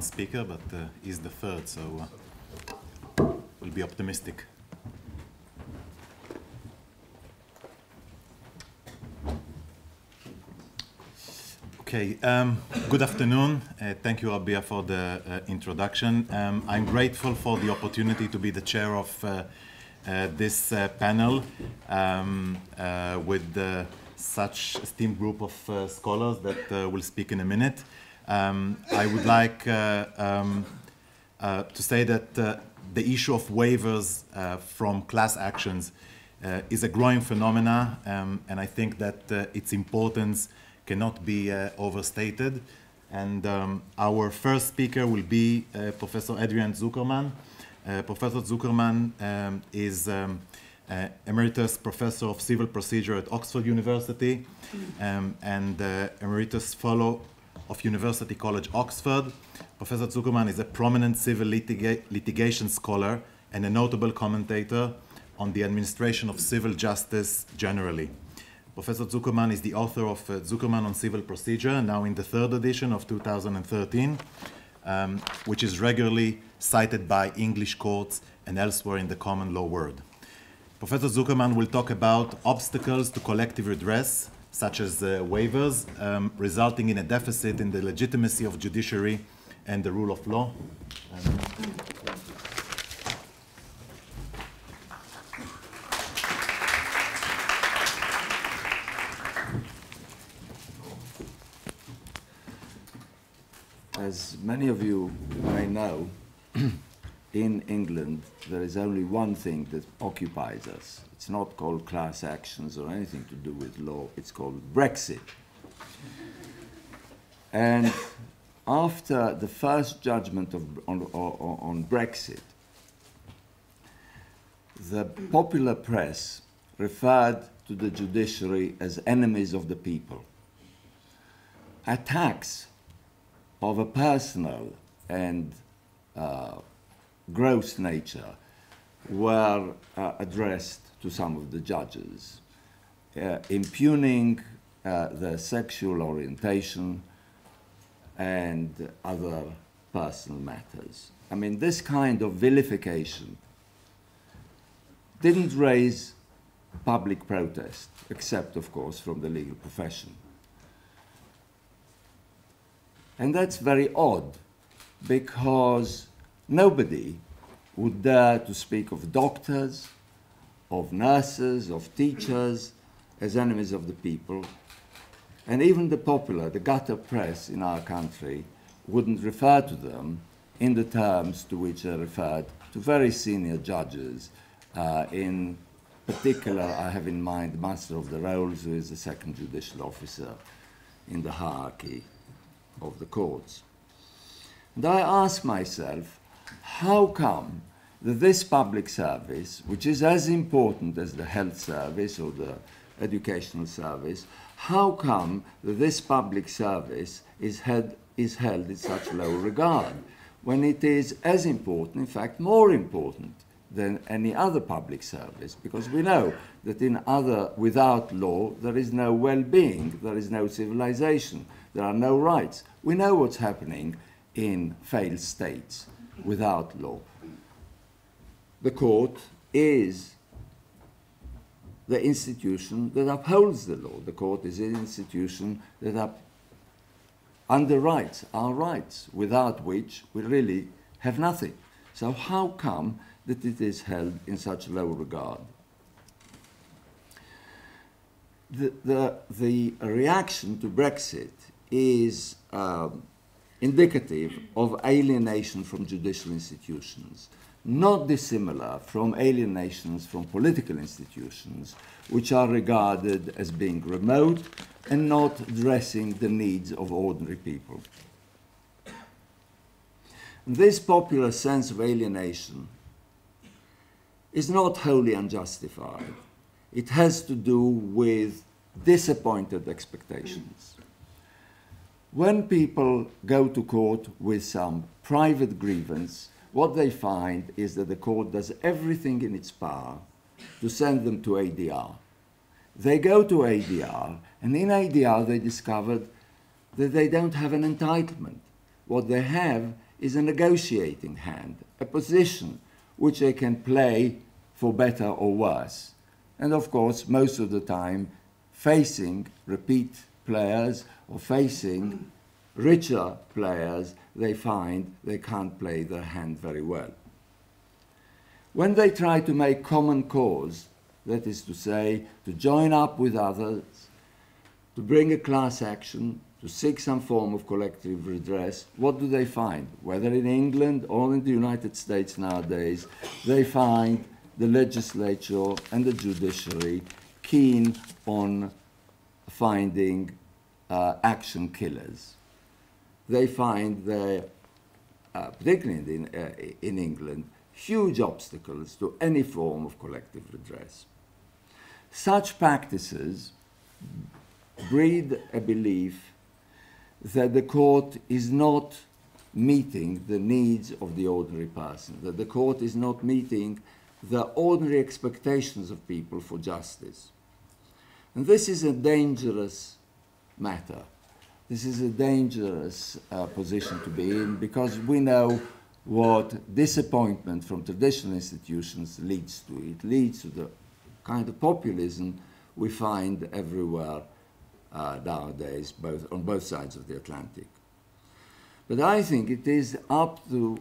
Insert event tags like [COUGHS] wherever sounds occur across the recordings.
one speaker, but uh, he's the third, so uh, we'll be optimistic. Okay, um, good afternoon. Uh, thank you, Abia, for the uh, introduction. Um, I'm grateful for the opportunity to be the chair of uh, uh this panel um, with such esteemed group of scholars that will speak in a minute. Um, I would like um, to say that the issue of waivers from class actions is a growing phenomena, um, and I think that its importance cannot be uh, overstated. And um, our first speaker will be uh, Professor Adrian Zuckerman. Uh, professor Zuckerman um, is um, uh, Emeritus Professor of Civil Procedure at Oxford University um, and uh, Emeritus Fellow of University College Oxford. Professor Zuckerman is a prominent civil litiga litigation scholar and a notable commentator on the administration of civil justice generally. Professor Zuckerman is the author of uh, Zuckerman on Civil Procedure, now in the third edition of 2013, um, which is regularly cited by English courts and elsewhere in the common law world. Professor Zuckerman will talk about obstacles to collective redress, such as uh, waivers, um, resulting in a deficit in the legitimacy of judiciary and the rule of law. Um, as many of you may know, in England there is only one thing that occupies us. It's not called class actions or anything to do with law, it's called Brexit. And after the first judgment of, on, on, on Brexit, the popular press referred to the judiciary as enemies of the people. Attacks of a personal and uh, gross nature were uh, addressed to some of the judges, uh, impugning uh, their sexual orientation and other personal matters. I mean, this kind of vilification didn't raise public protest, except, of course, from the legal profession. And that's very odd because nobody would dare to speak of doctors, of nurses, of teachers as enemies of the people. And even the popular, the gutter press in our country wouldn't refer to them in the terms to which they referred to very senior judges. Uh, in particular, I have in mind the Master of the Rolls, who is the second judicial officer in the hierarchy of the courts. And I ask myself, how come that this public service, which is as important as the health service or the educational service, how come that this public service is held, is held in such low regard when it is as important, in fact more important than any other public service? Because we know that in other without law there is no well-being there is no civilization there are no rights. We know what's happening in failed states without law. The court is the institution that upholds the law. The court is an institution that up, underwrites our rights, without which we really have nothing. So how come that it is held in such low regard? The, the, the reaction to Brexit is um, indicative of alienation from judicial institutions, not dissimilar from alienations from political institutions, which are regarded as being remote and not addressing the needs of ordinary people. This popular sense of alienation is not wholly unjustified. It has to do with disappointed expectations. When people go to court with some private grievance, what they find is that the court does everything in its power to send them to ADR. They go to ADR, and in ADR they discovered that they don't have an entitlement. What they have is a negotiating hand, a position which they can play for better or worse. And of course, most of the time, facing repeat players or facing richer players, they find they can't play their hand very well. When they try to make common cause, that is to say, to join up with others, to bring a class action, to seek some form of collective redress, what do they find? Whether in England or in the United States nowadays, they find the legislature and the judiciary keen on finding uh, action killers. They find, the, uh, particularly in, uh, in England, huge obstacles to any form of collective redress. Such practices breed a belief that the court is not meeting the needs of the ordinary person, that the court is not meeting the ordinary expectations of people for justice. And this is a dangerous matter. This is a dangerous uh, position to be in because we know what disappointment from traditional institutions leads to. It leads to the kind of populism we find everywhere uh, nowadays, both on both sides of the Atlantic. But I think it is up to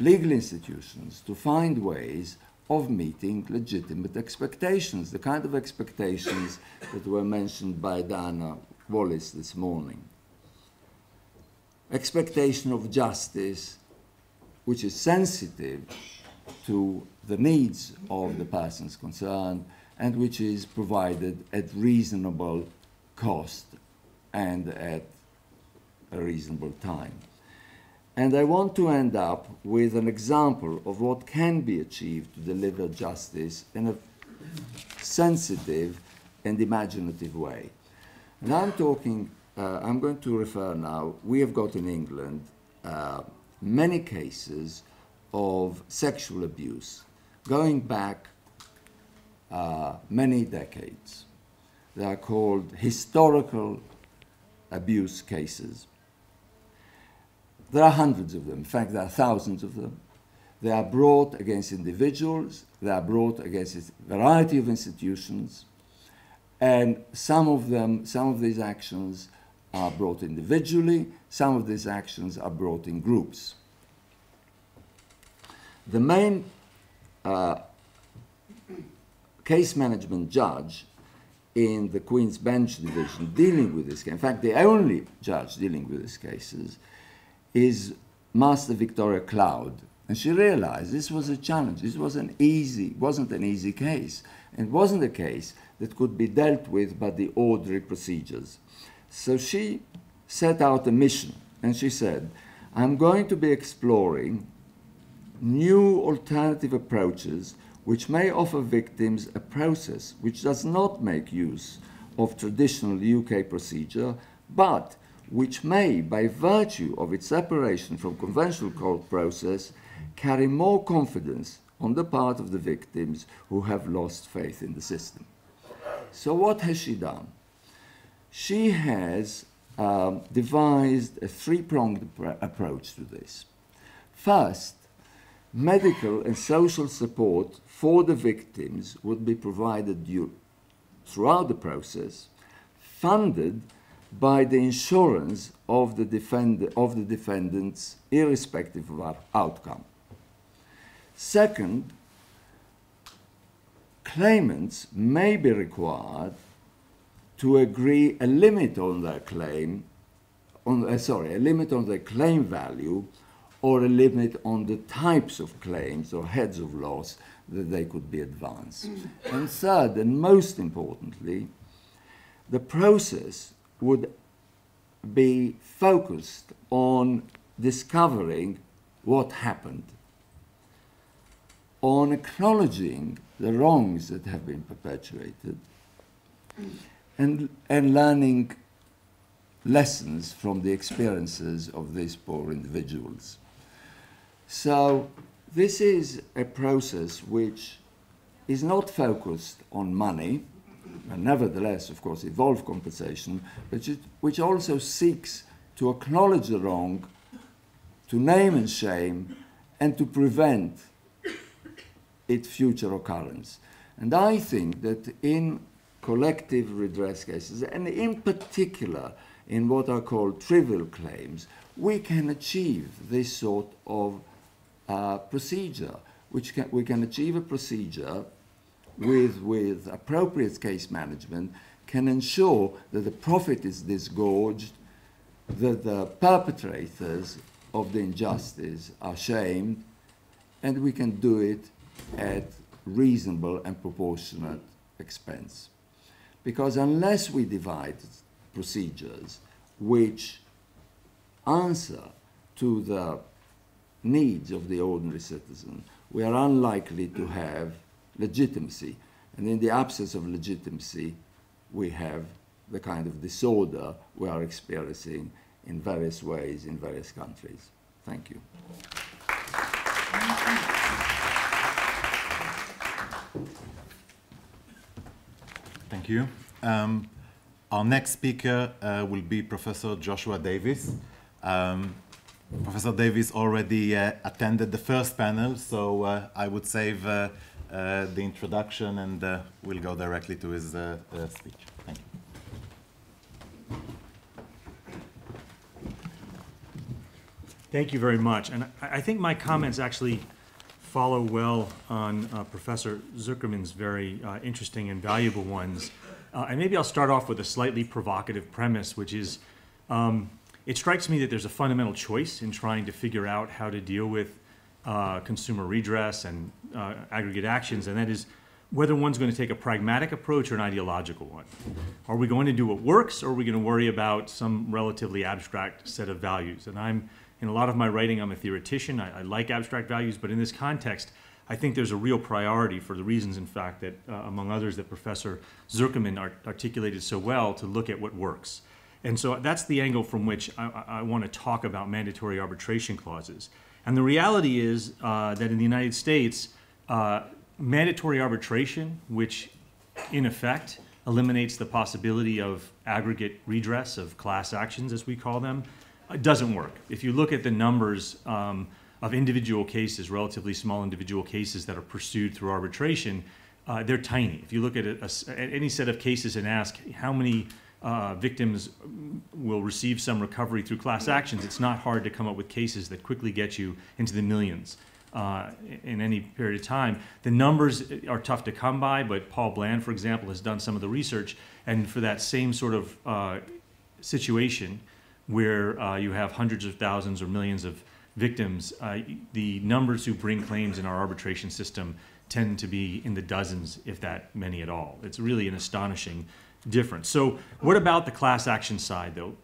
legal institutions to find ways of meeting legitimate expectations, the kind of expectations that were mentioned by Diana Wallis this morning. Expectation of justice, which is sensitive to the needs of the persons concerned and which is provided at reasonable cost and at a reasonable time. And I want to end up with an example of what can be achieved to deliver justice in a sensitive and imaginative way. And I'm talking, uh, I'm going to refer now, we have got in England uh, many cases of sexual abuse going back uh, many decades. They are called historical abuse cases. There are hundreds of them. In fact, there are thousands of them. They are brought against individuals, they are brought against a variety of institutions, and some of them, some of these actions are brought individually, some of these actions are brought in groups. The main uh, case management judge in the Queen's Bench division dealing with this case, in fact, the only judge dealing with these cases, is Master Victoria Cloud. And she realized this was a challenge. This was an easy, wasn't an easy case. It wasn't a case that could be dealt with by the ordinary procedures. So she set out a mission and she said, I'm going to be exploring new alternative approaches which may offer victims a process which does not make use of traditional UK procedure, but which may, by virtue of its separation from conventional court process, carry more confidence on the part of the victims who have lost faith in the system. So, what has she done? She has um, devised a three pronged approach to this. First, medical and social support for the victims would be provided throughout the process, funded by the insurance of the, defend- of the defendants, irrespective of our outcome. Second, claimants may be required to agree a limit on their claim, on, uh, sorry, a limit on their claim value or a limit on the types of claims or heads of loss that they could be advanced. and third, and most importantly, the process would be focused on discovering what happened, on acknowledging the wrongs that have been perpetuated, and, and learning lessons from the experiences of these poor individuals. So, this is a process which is not focused on money, nevertheless, of course, evolve compensation, but which also seeks to acknowledge the wrong, to name and shame, and to prevent its future occurrence. And I think that in collective redress cases, and in particular in what are called trivial claims, we can achieve this sort of uh, procedure, which can, we can achieve a procedure with, with appropriate case management, can ensure that the profit is disgorged, that the perpetrators of the injustice are shamed, and we can do it at reasonable and proportionate expense. Because unless we divide procedures which answer to the needs of the ordinary citizen, we are unlikely to have legitimacy. And in the absence of legitimacy, we have the kind of disorder we are experiencing in various ways in various countries. Thank you. Thank you. Um, our next speaker uh, will be Professor Joshua Davis. Um, Professor Davis already uh, attended the first panel, so uh, I would save uh, uh, the introduction and uh, we'll go directly to his speech. Thank you. Thank you very much. And I think my comments actually follow well on uh, Professor Zuckerman's very uh, interesting and valuable ones. Uh, and maybe I'll start off with a slightly provocative premise, which is um, it strikes me that there's a fundamental choice in trying to figure out how to deal with uh, consumer redress and uh, aggregate actions, and that is whether one's going to take a pragmatic approach or an ideological one. Are we going to do what works, or are we going to worry about some relatively abstract set of values? And I'm in a lot of my writing, I'm a theoretician. I, I, like abstract values, but in this context, I think there's a real priority for the reasons, in fact, that uh, among others, that Professor Zuckerman art articulated so well to look at what works. And so that's the angle from which I, I want to talk about mandatory arbitration clauses. And the reality is uh, that in the United States, uh, mandatory arbitration, which in effect eliminates the possibility of aggregate redress of class actions, as we call them, doesn't work. If you look at the numbers um, of individual cases, relatively small individual cases that are pursued through arbitration, uh, they're tiny. If you look at, a, a, at, any set of cases and ask how many uh, victims will receive some recovery through class actions, it's not hard to come up with cases that quickly get you into the millions. Uh, in any period of time. The numbers are tough to come by, but Paul Bland, for example, has done some of the research, and for that same sort of uh, situation, where uh, you have hundreds of thousands or millions of victims, uh, the numbers who bring claims in our arbitration system tend to be in the dozens, if that many at all. It's really an astonishing difference. So, what about the class action side, though?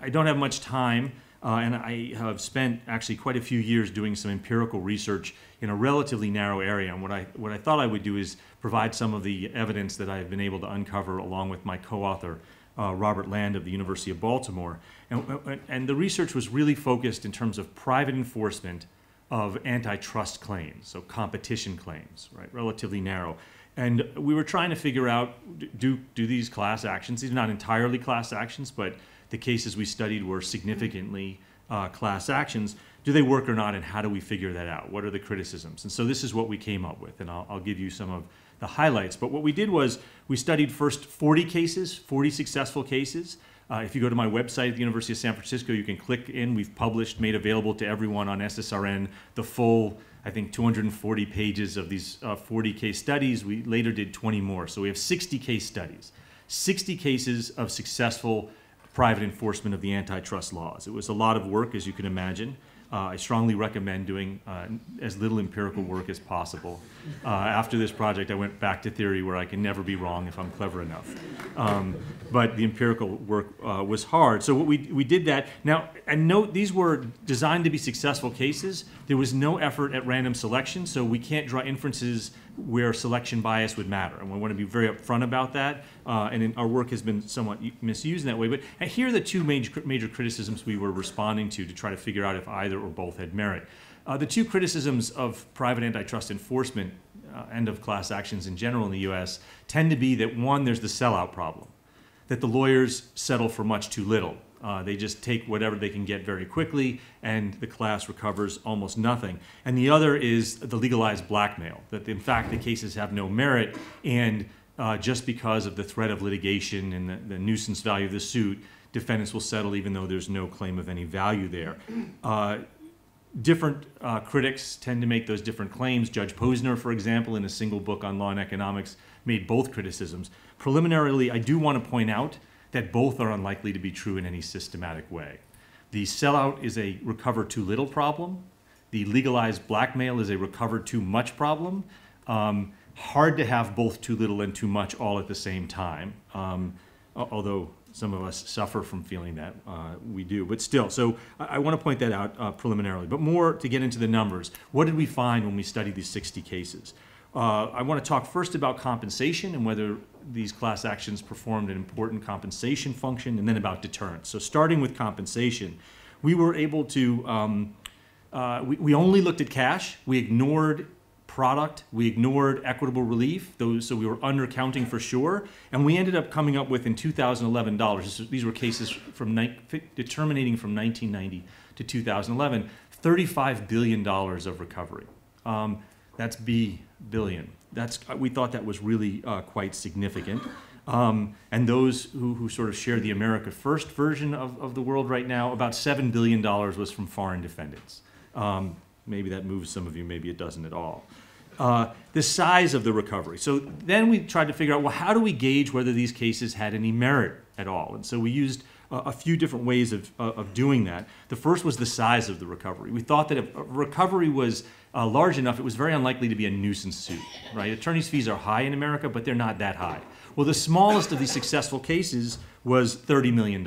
I don't have much time, uh, and I have spent actually quite a few years doing some empirical research in a relatively narrow area. And what I what I thought I would do is provide some of the evidence that I've been able to uncover along with my co-author uh, Robert Lande of the University of Baltimore. And, and the research was really focused in terms of private enforcement of antitrust claims, so competition claims, right, relatively narrow. And we were trying to figure out do, do these class actions, these are not entirely class actions, but the cases we studied were significantly uh, class actions. Do they work or not, and how do we figure that out? What are the criticisms? And so this is what we came up with, and I'll, I'll give you some of the highlights. But what we did was we studied first 40 cases, 40 successful cases. Uh, if you go to my website at the University of San Francisco, you can click in. We've published, made available to everyone on SSRN, the full, I think, 240 pages of these uh, 40 case studies. We later did 20 more. So we have 60 case studies, 60 cases of successful private enforcement of the antitrust laws. It was a lot of work, as you can imagine. Uh, I strongly recommend doing uh, as little empirical work as possible. Uh, after this project, I went back to theory where I can never be wrong if I'm clever enough. Um, but the empirical work uh, was hard. So what we, we did that. Now, and note, these were designed to be successful cases. There was no effort at random selection, so we can't draw inferences where selection bias would matter. And we want to be very upfront about that. Uh, and our work has been somewhat misused in that way. But here are the two major, major criticisms we were responding to to try to figure out if either or both had merit. Uh, the two criticisms of private antitrust enforcement, uh, end of class actions in general in the US tend to be that one, there's the sellout problem, that the lawyers settle for much too little. Uh, they just take whatever they can get very quickly, and the class recovers almost nothing. And the other is the legalized blackmail, that in fact the cases have no merit, and uh, just because of the threat of litigation and the, the nuisance value of the suit, defendants will settle even though there's no claim of any value there. [CLEARS THROAT] Uh, different uh, critics tend to make those different claims. Judge Posner, for example, in a single book on law and economics, made both criticisms. Preliminarily, I do want to point out that both are unlikely to be true in any systematic way. The sellout is a recover too little problem. The legalized blackmail is a recover too much problem. Um, hard to have both too little and too much all at the same time. Um, although some of us suffer from feeling that uh, we do, but still. So I, I want to point that out uh, preliminarily. But more to get into the numbers. What did we find when we studied these 60 cases? Uh, I want to talk first about compensation and whether these class actions performed an important compensation function, and then about deterrence. So starting with compensation, we were able to. Um, uh, we, we only looked at cash. We ignored product. We ignored equitable relief, those, so we were undercounting for sure. And we ended up coming up with in 2011 dollars. These were cases from determining from 1990 to 2011, 35 billion dollars of recovery. Um, that's B billion. That's we thought that was really uh, quite significant. Um, and those who, who sort of share the America First version of, of the world right now, about $7 billion was from foreign defendants. Um, maybe that moves some of you, maybe it doesn't at all uh, the size of the recovery. So then we tried to figure out, well, how do we gauge whether these cases had any merit at all? And so we used a, few different ways of, uh, of doing that. The first was the size of the recovery. We thought that if a recovery was uh, large enough, it was very unlikely to be a nuisance suit, right? Attorney's fees are high in America, but they're not that high. Well, the smallest of these successful cases was $30 million,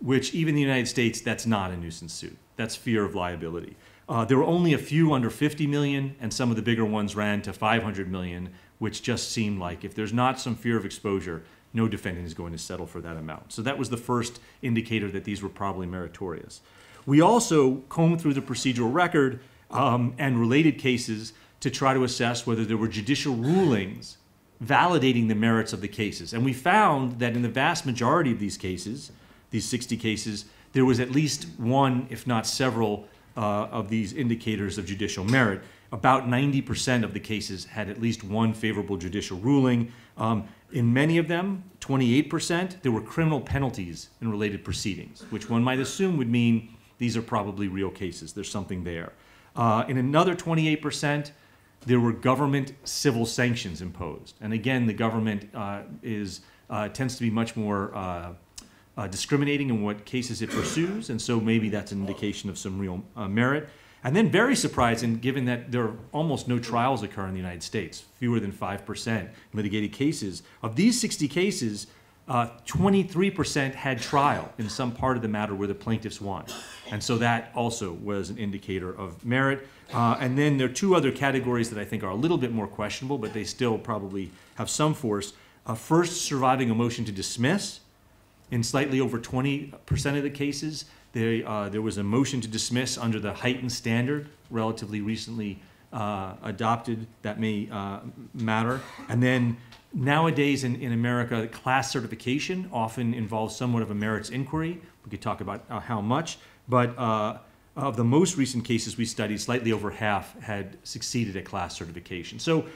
which even in the United States, that's not a nuisance suit. That's fear of liability. Uh, there were only a few under 50 million, and some of the bigger ones ran to 500 million, which just seemed like if there's not some fear of exposure, no defendant is going to settle for that amount. So that was the first indicator that these were probably meritorious. We also combed through the procedural record um, and related cases to try to assess whether there were judicial rulings validating the merits of the cases. And we found that in the vast majority of these cases, these 60 cases, there was at least one, if not several, uh, of these indicators of judicial merit. About 90% of the cases had at least one favorable judicial ruling. Um, in many of them, 28%, there were criminal penalties in related proceedings, which one might assume would mean these are probably real cases. There's something there. Uh, in another 28%, there were government civil sanctions imposed. And again, the government uh, is, uh, tends to be much more uh, uh, discriminating in what cases it pursues, and so maybe that's an indication of some real uh, merit. And then, very surprising, given that there are almost no trials occur in the United States, fewer than 5% litigated cases. Of these 60 cases, uh, 23% had trial in some part of the matter where the plaintiffs won. And so that also was an indicator of merit. Uh, and then there are two other categories that I think are a little bit more questionable, but they still probably have some force. Uh, first, surviving a motion to dismiss. In slightly over 20% of the cases, there, uh, there was a motion to dismiss under the heightened standard, relatively recently uh, adopted, that may uh, matter. And then nowadays in, in America, class certification often involves somewhat of a merits inquiry. We could talk about uh, how much, but uh, of the most recent cases we studied, slightly over half had succeeded at class certification. So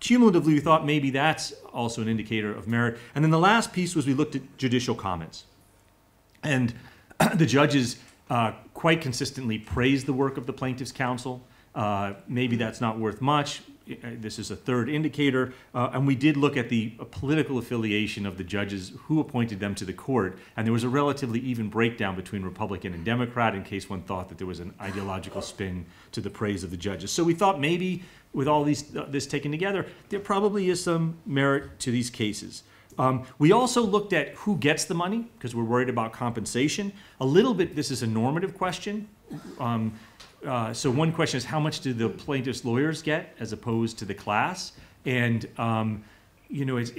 cumulatively, we thought maybe that's also an indicator of merit. And then the last piece was we looked at judicial comments. And [CLEARS THROAT] the judges uh, quite consistently praised the work of the plaintiff's counsel. Uh, maybe that's not worth much. This is a third indicator. Uh, and we did look at the political affiliation of the judges who appointed them to the court. And there was a relatively even breakdown between Republican and Democrat in case one thought that there was an ideological spin to the praise of the judges. So we thought maybe with all these, uh, this taken together, there probably is some merit to these cases. Um, we also looked at who gets the money because we're worried about compensation. A little bit, this is a normative question. Um, uh, so one question is how much do the plaintiff's lawyers get as opposed to the class? And um, you know, it,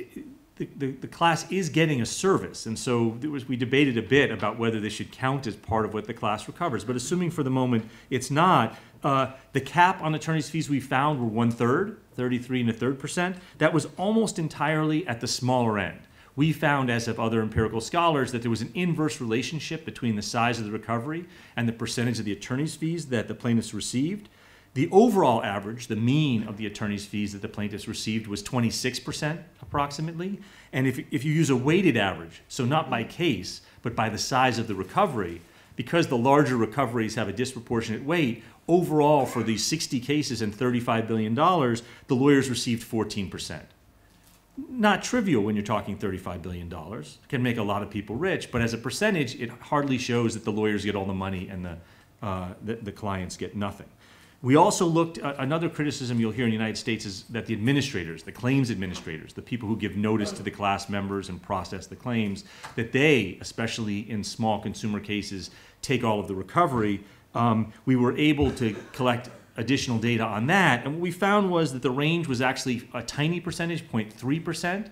the, the, the, class is getting a service, and so was, we debated a bit about whether this should count as part of what the class recovers. But assuming for the moment it's not, Uh, the cap on attorney's fees we found were one third, 33 and a third percent. That was almost entirely at the smaller end. We found, as have other empirical scholars, that there was an inverse relationship between the size of the recovery and the percentage of the attorney's fees that the plaintiffs received. The overall average, the mean of the attorney's fees that the plaintiffs received was 26% approximately. And if, if you use a weighted average, so not by case, but by the size of the recovery, because the larger recoveries have a disproportionate weight, overall for these 60 cases and $35 billion, the lawyers received 14%. Not trivial when you're talking $35 billion. Can make a lot of people rich, but as a percentage, it hardly shows that the lawyers get all the money and the, uh, the, the clients get nothing. We also looked, uh, another criticism you'll hear in the United States is that the administrators, the claims administrators, the people who give notice to the class members and process the claims, that they, especially in small consumer cases, take all of the recovery. Um, we were able to collect additional data on that, and what we found was that the range was actually a tiny percentage, 0.3%,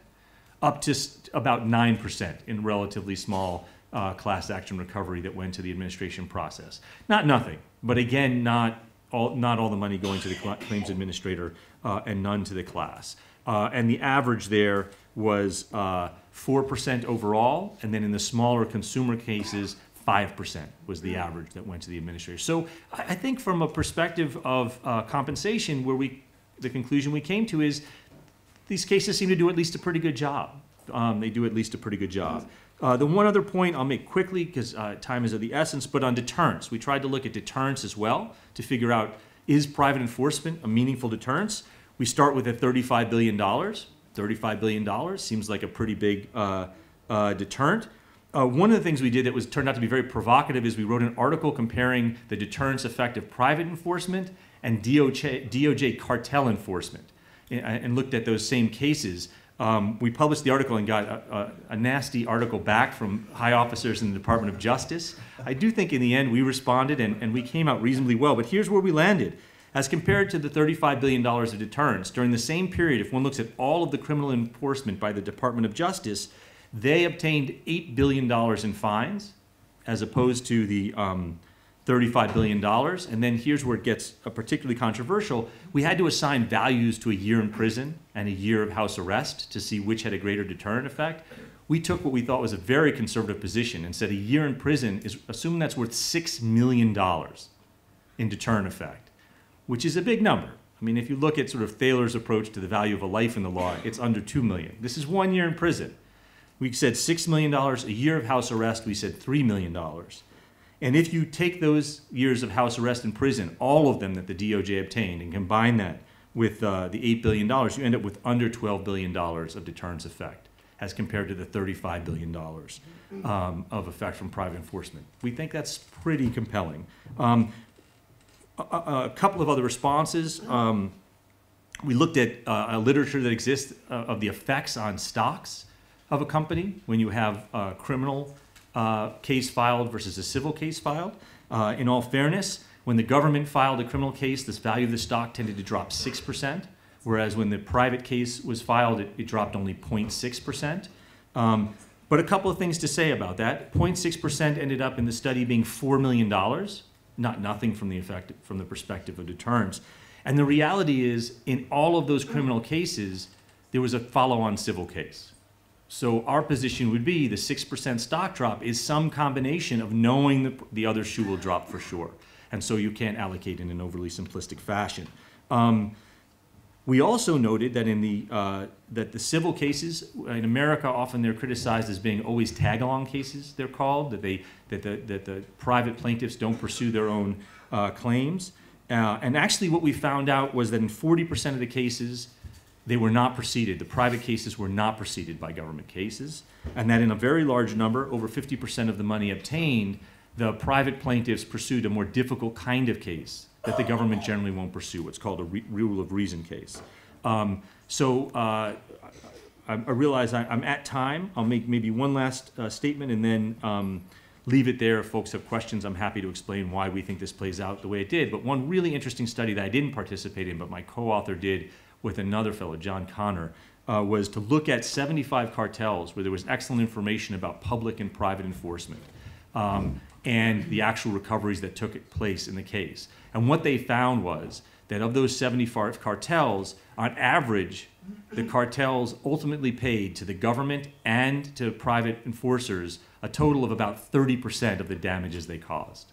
up to about 9% in relatively small uh, class action recovery that went to the administration process. Not nothing, but again, not all, not all the money going to the claims administrator uh, and none to the class. Uh, and the average there was uh, 4% overall, and then in the smaller consumer cases, 5% was the average that went to the administrator. So I, think from a perspective of uh, compensation, where we, the conclusion we came to is these cases seem to do at least a pretty good job. Um, they do at least a pretty good job. Uh, the one other point I'll make quickly, because uh, time is of the essence, but on deterrence. We tried to look at deterrence as well to figure out is private enforcement a meaningful deterrence? We start with a $35 billion. $35 billion seems like a pretty big uh, uh, deterrent. Uh, one of the things we did that was turned out to be very provocative is we wrote an article comparing the deterrence effect of private enforcement and DOJ, DOJ cartel enforcement and, and looked at those same cases. Um, we published the article and got a, a, a nasty article back from high officers in the Department of Justice. I do think in the end we responded and, and we came out reasonably well, but here's where we landed. As compared to the $35 billion of deterrence, during the same period, if one looks at all of the criminal enforcement by the Department of Justice, they obtained $8 billion in fines as opposed to the um, $35 billion. And then here's where it gets uh, particularly controversial. We had to assign values to a year in prison and a year of house arrest to see which had a greater deterrent effect. We took what we thought was a very conservative position and said a year in prison is, assuming that's worth $6 million in deterrent effect, which is a big number. I mean, if you look at sort of Thaler's approach to the value of a life in the law, it's under 2 million. This is one year in prison. We said $6 million, a year of house arrest, we said $3 million. And if you take those years of house arrest in prison, all of them that the DOJ obtained, and combine that with uh, the $8 billion, you end up with under $12 billion of deterrence effect as compared to the $35 billion um, of effect from private enforcement. We think that's pretty compelling. Um, a, a- couple of other responses. Um, we looked at uh, a literature that exists uh, of the effects on stocks of a company when you have a criminal uh, case filed versus a civil case filed. Uh, in all fairness, when the government filed a criminal case, this value of the stock tended to drop 6%, whereas when the private case was filed, it, it dropped only 0.6%. Um, but a couple of things to say about that. 0.6% ended up in the study being $4 million, not nothing from the effect, from the perspective of deterrence. And the reality is, in all of those criminal cases, there was a follow-on civil case. So our position would be the six percent stock drop is some combination of knowing the, the other shoe will drop for sure. And so you can't allocate in an overly simplistic fashion. Um, we also noted that in the, uh, that the civil cases, in America, often they're criticized as being always tag-along cases, they're called, that they, that the, that the private plaintiffs don't pursue their own uh, claims. Uh, and actually what we found out was that in forty percent of the cases, they were not preceded. The private cases were not preceded by government cases. And that in a very large number, over 50% of the money obtained, the private plaintiffs pursued a more difficult kind of case that the government generally won't pursue. What's called a re- rule of reason case. Um, so uh, I, I realize I, I'm at time. I'll make maybe one last uh, statement and then um, leave it there. If folks have questions, I'm happy to explain why we think this plays out the way it did. But one really interesting study that I didn't participate in, but my co-author did with another fellow, John Connor, uh, was to look at 75 cartels where there was excellent information about public and private enforcement. Um, and the actual recoveries that took place in the case. And what they found was that of those 75 cartels, on average, the cartels ultimately paid to the government and to private enforcers a total of about 30% of the damages they caused.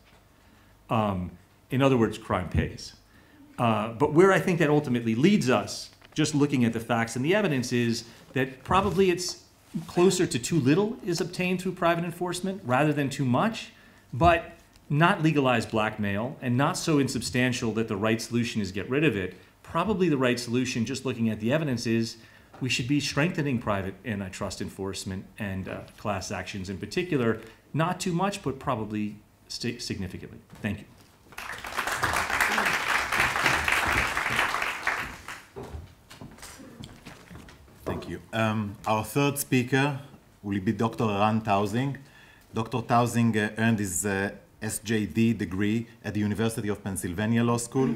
Um, in other words, crime pays. Uh, but where I think that ultimately leads us, just looking at the facts and the evidence, is that probably it's closer to too little is obtained through private enforcement rather than too much, but not legalized blackmail and not so insubstantial that the right solution is get rid of it. Probably the right solution, just looking at the evidence, is we should be strengthening private antitrust enforcement and uh, class actions in particular. Not too much, but probably significantly. Thank you. Thank you. Um, our third speaker will be Dr. Eran Taussig. Dr. Taussig uh, earned his uh, SJD degree at the University of Pennsylvania Law School.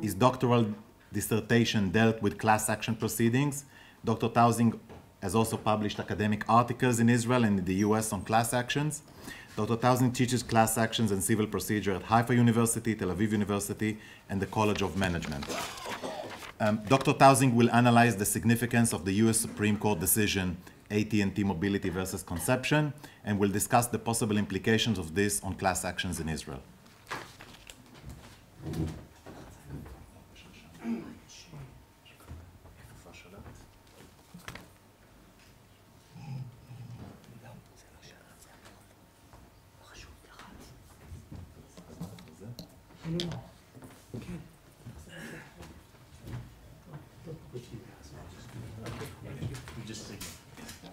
His doctoral dissertation dealt with class action proceedings. Dr. Taussig has also published academic articles in Israel and in the US on class actions. Dr. Taussig teaches class actions and civil procedure at Haifa University, Tel Aviv University, and the College of Management. Um, Dr. Taussig will analyze the significance of the U.S. Supreme Court decision AT&T Mobility versus Concepcion, and will discuss the possible implications of this on class actions in Israel.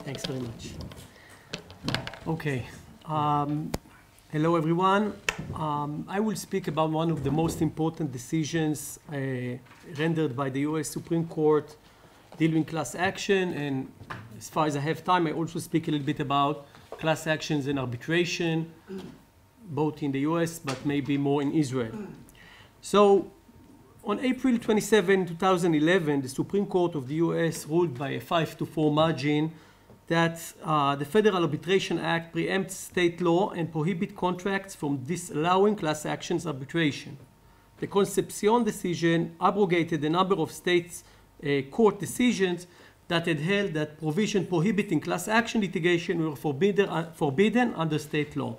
Thanks very much. Okay. Um, hello, everyone. Um, I will speak about one of the most important decisions uh, rendered by the U.S. Supreme Court dealing with class action. And as far as I have time, I also speak a little bit about class actions and arbitration, both in the U.S. but maybe more in Israel. So on April 27, 2011, the Supreme Court of the US ruled by a 5 to 4 margin that uh, the Federal Arbitration Act preempts state law and prohibits contracts from disallowing class actions arbitration. The Concepcion decision abrogated a number of states' uh, court decisions that had held that provision prohibiting class action litigation were forbidden, uh, forbidden under state law.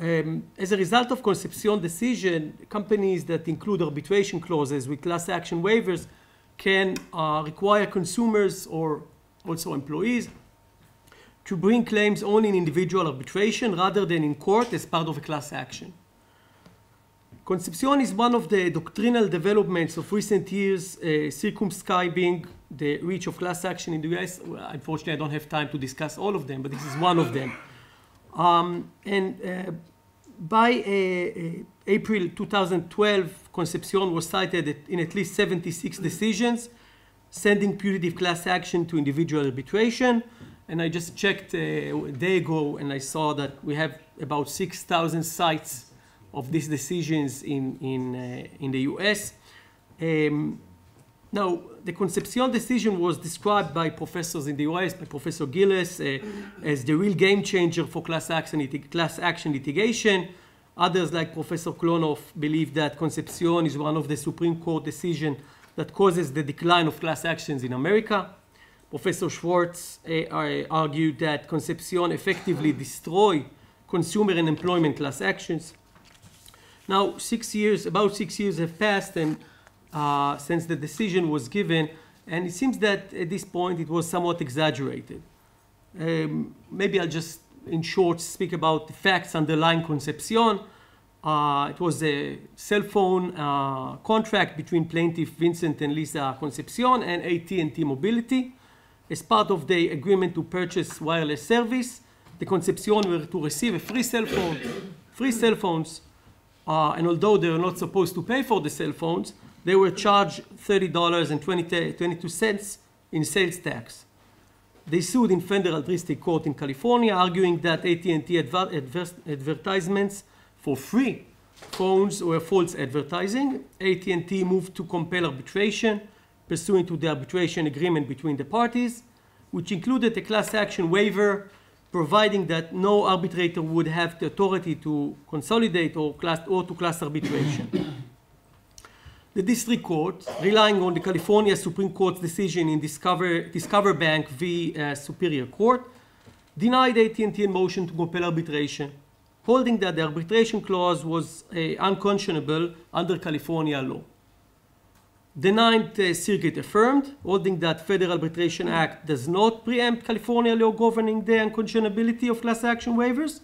Um, as a result of Concepcion decision, companies that include arbitration clauses with class action waivers can uh, require consumers or also employees to bring claims only in individual arbitration rather than in court as part of a class action. Concepcion is one of the doctrinal developments of recent years uh, circumscribing the reach of class action in the US. Well, unfortunately, I don't have time to discuss all of them, but this is one of them. Um, and uh, by uh, uh, April 2012, Concepcion was cited in at least 76 decisions, sending putative class action to individual arbitration. And I just checked uh, a day ago and I saw that we have about 6,000 sites of these decisions in, in, uh, in the US. Um, now, the Concepcion decision was described by professors in the US, by Professor Gilles, uh, as the real game changer for class action, class action litigation. Others, like Professor Klonoff, believe that Concepcion is one of the Supreme Court decisions that causes the decline of class actions in America. Professor Schwartz uh, argued that Concepcion effectively destroy consumer and employment class actions. Now, six years, about six years have passed, and uh, since the decision was given, and it seems that at this point it was somewhat exaggerated. Um, maybe I'll just, in short, speak about the facts underlying Concepcion. Uh, it was a cell phone uh, contract between plaintiff Vincent and Lisa Concepcion and AT&T Mobility. As part of the agreement to purchase wireless service, the Concepcion were to receive a free cell phone, free cell phones, uh, and although they were not supposed to pay for the cell phones, they were charged $30.22 in sales tax. They sued in federal district court in California, arguing that AT&T adver- adver- advertisements for free phones were false advertising. AT&T moved to compel arbitration pursuant to the arbitration agreement between the parties, which included a class action waiver providing that no arbitrator would have the authority to consolidate or, class, or to class arbitration. the district court, relying on the California Supreme Court's decision in Discover, Discover Bank v. Uh, Superior Court, denied AT&T motion to compel arbitration, holding that the arbitration clause was uh, unconscionable under California law. The Ninth uh, Circuit affirmed, holding that Federal Arbitration Act does not preempt California law governing the unconscionability of class action waivers.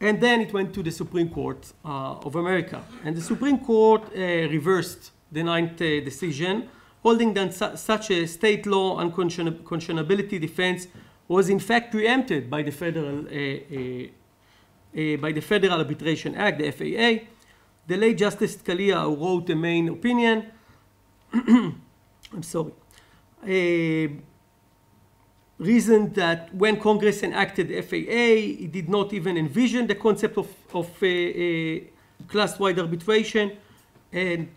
And then it went to the Supreme Court uh, of America. And the Supreme Court uh, reversed the Ninth uh, decision, holding that su such a state law unconscionability defense was in fact preempted by the Federal, uh, uh, by the Federal Arbitration Act, the FAA. The late Justice Scalia, wrote the main opinion, [CLEARS THROAT] I'm sorry, uh, reasoned that when Congress enacted the FAA, it did not even envision the concept of, of uh, uh, class-wide arbitration. And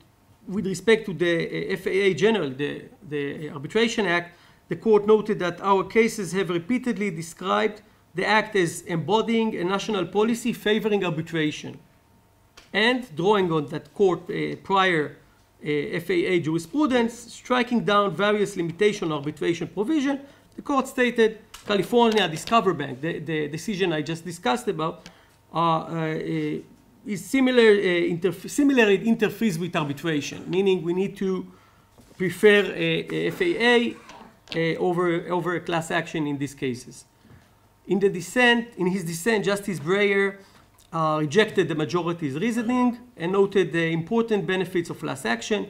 with respect to the FAA general, the, the Arbitration Act, the court noted that our cases have repeatedly described the act as embodying a national policy favoring arbitration. And drawing on that court uh, prior uh, FAA jurisprudence, striking down various limitation arbitration provision, the court stated California Discover Bank, the, the decision I just discussed about, uh, uh, is similar, uh, interf similarly interferes with arbitration, meaning we need to prefer a, a FAA uh, over, over a class action in these cases. In the dissent, in his dissent, Justice Breyer uh, rejected the majority's reasoning and noted the important benefits of class action.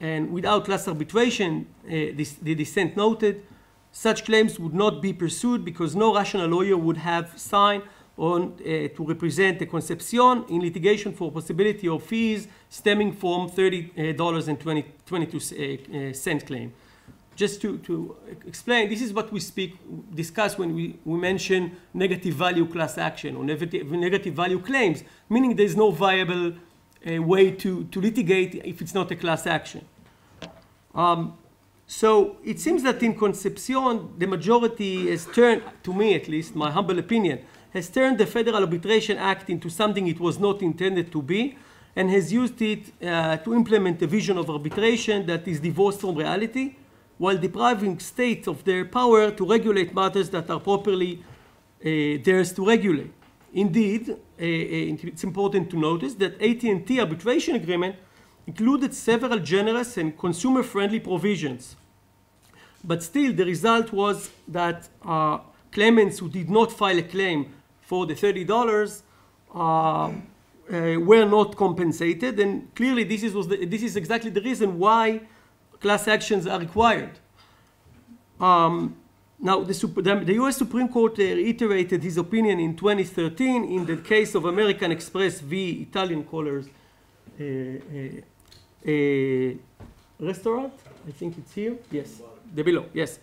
And without class arbitration, uh, this, the dissent noted, such claims would not be pursued because no rational lawyer would have signed on uh, to represent the Concepcion in litigation for possibility of fees stemming from $30.22 uh, claim just to, to explain, this is what we speak, discuss when we, we mention negative value class action or negative, negative value claims, meaning there's no viable uh, way to, to litigate if it's not a class action. Um, so it seems that in Concepcion, the majority has turned, to me at least, my humble opinion, has turned the Federal Arbitration Act into something it was not intended to be and has used it uh, to implement a vision of arbitration that is divorced from reality while depriving states of their power to regulate matters that are properly uh, theirs to regulate. Indeed, uh, uh it's important to notice that AT&T arbitration agreement included several generous and consumer-friendly provisions. But still, the result was that uh, claimants who did not file a claim for the $30 uh, uh, were not compensated. And clearly, this is, the, this is exactly the reason why class actions are required. Um, now, the, the, US Supreme Court uh, reiterated his opinion in 2013 in the case of American Express v. Italian Colors uh, uh, restaurant. I think it's here. Yes, the below. Yes.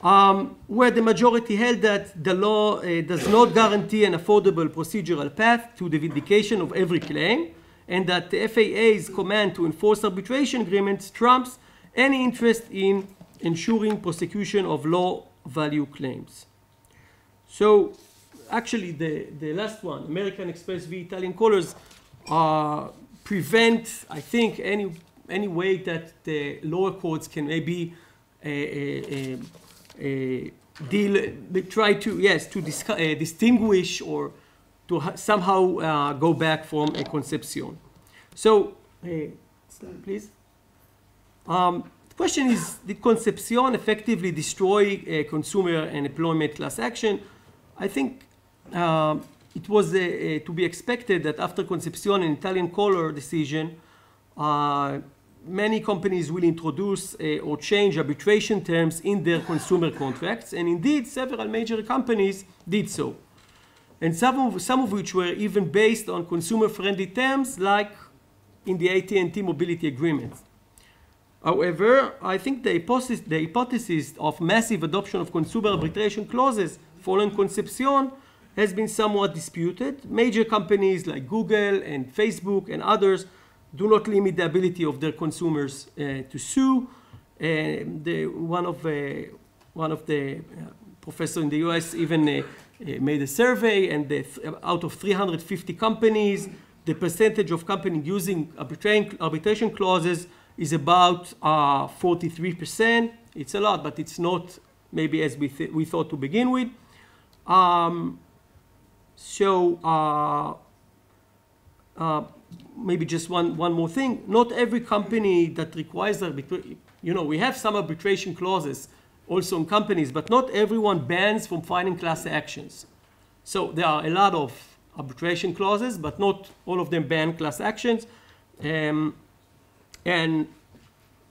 Um, where the majority held that the law uh, does not guarantee an affordable procedural path to the vindication of every claim, and that the FAA's command to enforce arbitration agreements trumps any interest in ensuring prosecution of low value claims. So actually the, the last one, American Express v. Italian Colors, uh, prevent, I think, any, any way that the lower courts can maybe uh, uh, uh deal, try to, yes, to uh, distinguish or to somehow uh, go back from a concepcion. So, please. Um, the question is, did Concepcion effectively destroy uh, consumer and employment class action? I think uh, it was uh, uh to be expected that after Concepcion and Italian color decision, uh, many companies will introduce or change arbitration terms in their consumer contracts, and indeed several major companies did so. And some of, some of which were even based on consumer-friendly terms like in the AT&T mobility agreements. However, I think the hypothesis, the hypothesis of massive adoption of consumer arbitration clauses following Concepcion has been somewhat disputed. Major companies like Google and Facebook and others do not limit the ability of their consumers uh, to sue. Uh, the, one of uh, one of the uh, professor in the U.S. even uh, made a survey, and the, out of 350 companies, the percentage of companies using arbitration clauses is about uh, 43%. It's a lot, but it's not maybe as we, th we thought to begin with. Um, so uh, uh, maybe just one, one more thing. Not every company that requires arbitration, you know, we have some arbitration clauses also in companies, but not everyone bans from filing class actions. So there are a lot of arbitration clauses, but not all of them ban class actions. Um, and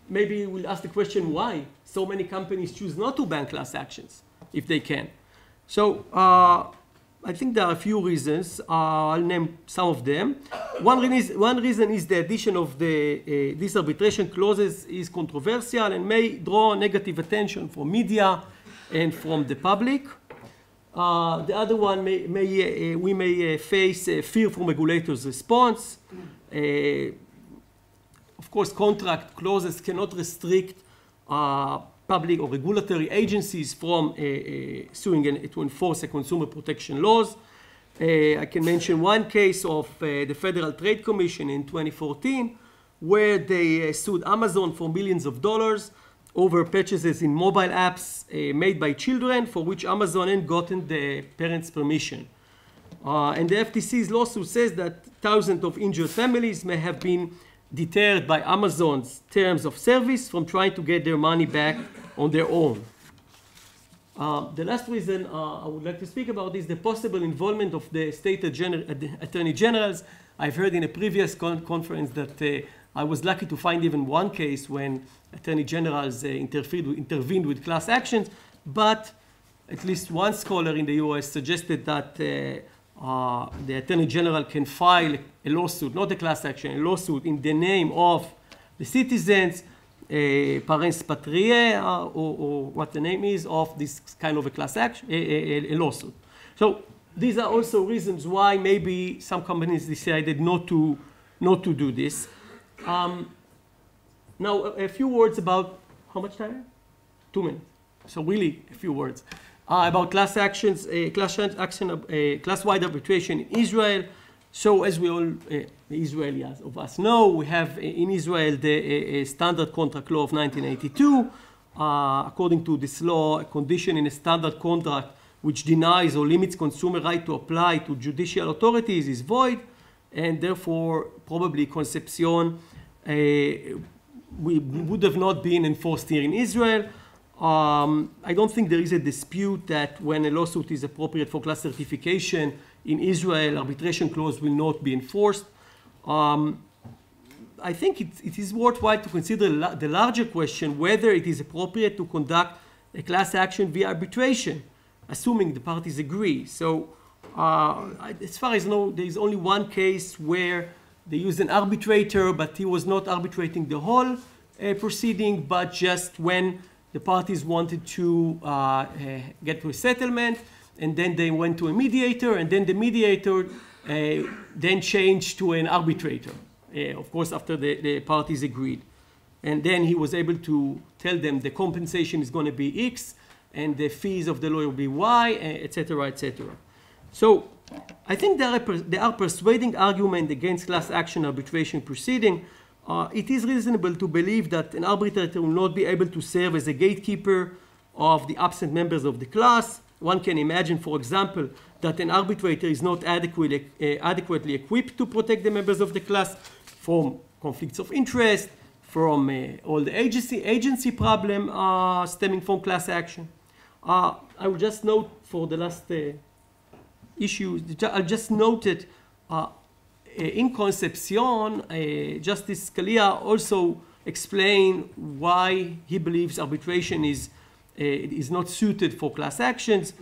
maybe we'll ask the question why so many companies choose not to ban class actions if they can. So uh, I think there are a few reasons. Uh, I'll name some of them. One, reason, one reason is the addition of the, uh, these arbitration clauses is controversial and may draw negative attention from media and from the public. Uh, the other one, may, may uh, we may uh, face fear from regulators' response. Of course, contract clauses cannot restrict public or regulatory agencies from uh, uh, suing and to enforce consumer protection laws. Uh, I can mention one case of the Federal Trade Commission in 2014 where they sued Amazon for millions of dollars over purchases in mobile apps uh, made by children for which Amazon had gotten the parents' permission. Uh, and the FTC's lawsuit says that thousands of injured families may have been deterred by Amazon's terms of service from trying to get their money back on their own. Uh, the last reason uh, I would like to speak about is the possible involvement of the state attorney generals. I've heard in a previous con conference that uh, I was lucky to find even one case when attorney generals uh, intervened with class actions, but at least one scholar in the US suggested that uh, the attorney general can file a lawsuit, not a class action, a lawsuit in the name of the citizens, uh, parens patriae, uh, or, or, what the name is, of this kind of a class action, a, a, a, lawsuit. So these are also reasons why maybe some companies decided not to, not to do this. Um, now, a, a, few words about, how much time? Two minutes. So really, a few words about class actions, uh, class action, uh, class-wide arbitration in Israel. So as we all uh, Israelis of us know, we have in Israel the standard contract law of 1982. Uh, according to this law, a condition in a standard contract which denies or limits consumer right to apply to judicial authorities is void, and therefore probably Concepcion uh, we would have not been enforced here in Israel. Um, I don't think there is a dispute that when a lawsuit is appropriate for class certification in Israel, arbitration clause will not be enforced. Um, I think it, it is worthwhile to consider la the larger question whether it is appropriate to conduct a class action via arbitration, assuming the parties agree. So, uh, as far as I know, there is only one case where they used an arbitrator, but he was not arbitrating the whole uh, proceeding, but just when the parties wanted to uh, eh, get to a settlement, and then they went to a mediator, and then the mediator uh, then changed to an arbitrator, uh, of course, after the, the parties agreed. And then he was able to tell them the compensation is going to be X, and the fees of the lawyer will be Y, etc., etc. So I think there are, there are persuading arguments against class action arbitration proceeding uh, it is reasonable to believe that an arbitrator will not be able to serve as a gatekeeper of the absent members of the class. One can imagine, for example, that an arbitrator is not adequately, uh, adequately equipped to protect the members of the class from conflicts of interest, from uh, all the agency, agency problem uh, stemming from class action. Uh, I will just note for the last uh, issue, I'll just note that uh, in Concepcion, uh, Justice Scalia also explained why he believes arbitration is, uh, is not suited for class actions.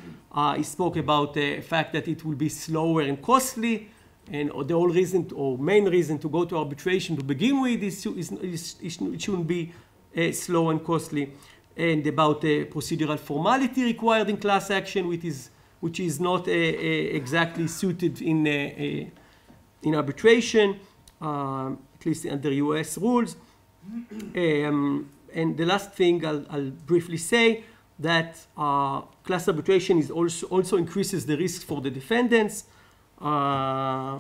he spoke about the fact that it will be slower and costly, and the whole reason to, or main reason to go to arbitration to begin with is, is, is it shouldn't be uh, slow and costly and about the procedural formality required in class action which is which is not uh, uh, exactly suited in in arbitration, um, at least under US rules. Um, and the last thing I'll, I'll briefly say, that uh, class arbitration is also, also increases the risk for the defendants, uh,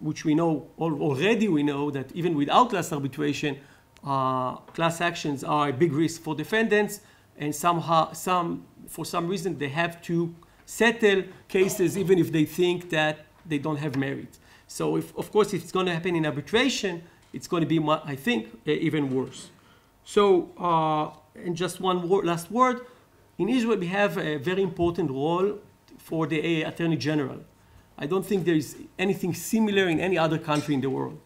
which we know already. We know that even without class arbitration, uh, class actions are a big risk for defendants, and somehow, some for some reason, they have to settle cases even if they think that they don't have merit. So, if, of course, if it's going to happen in arbitration, it's going to be, I think, even worse. So, uh, and just one last word. In Israel, we have a very important role for the Attorney General. I don't think there is anything similar in any other country in the world.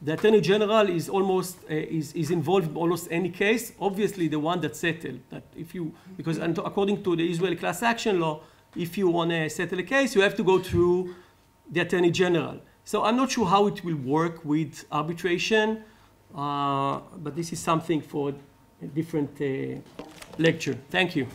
The Attorney General is almost uh, is, is involved in almost any case. Obviously, the one that settled. That if you because according to the Israeli class action law, if you want to settle a case, you have to go through the Attorney General. So I'm not sure how it will work with arbitration, uh, but this is something for a different uh, lecture. Thank you.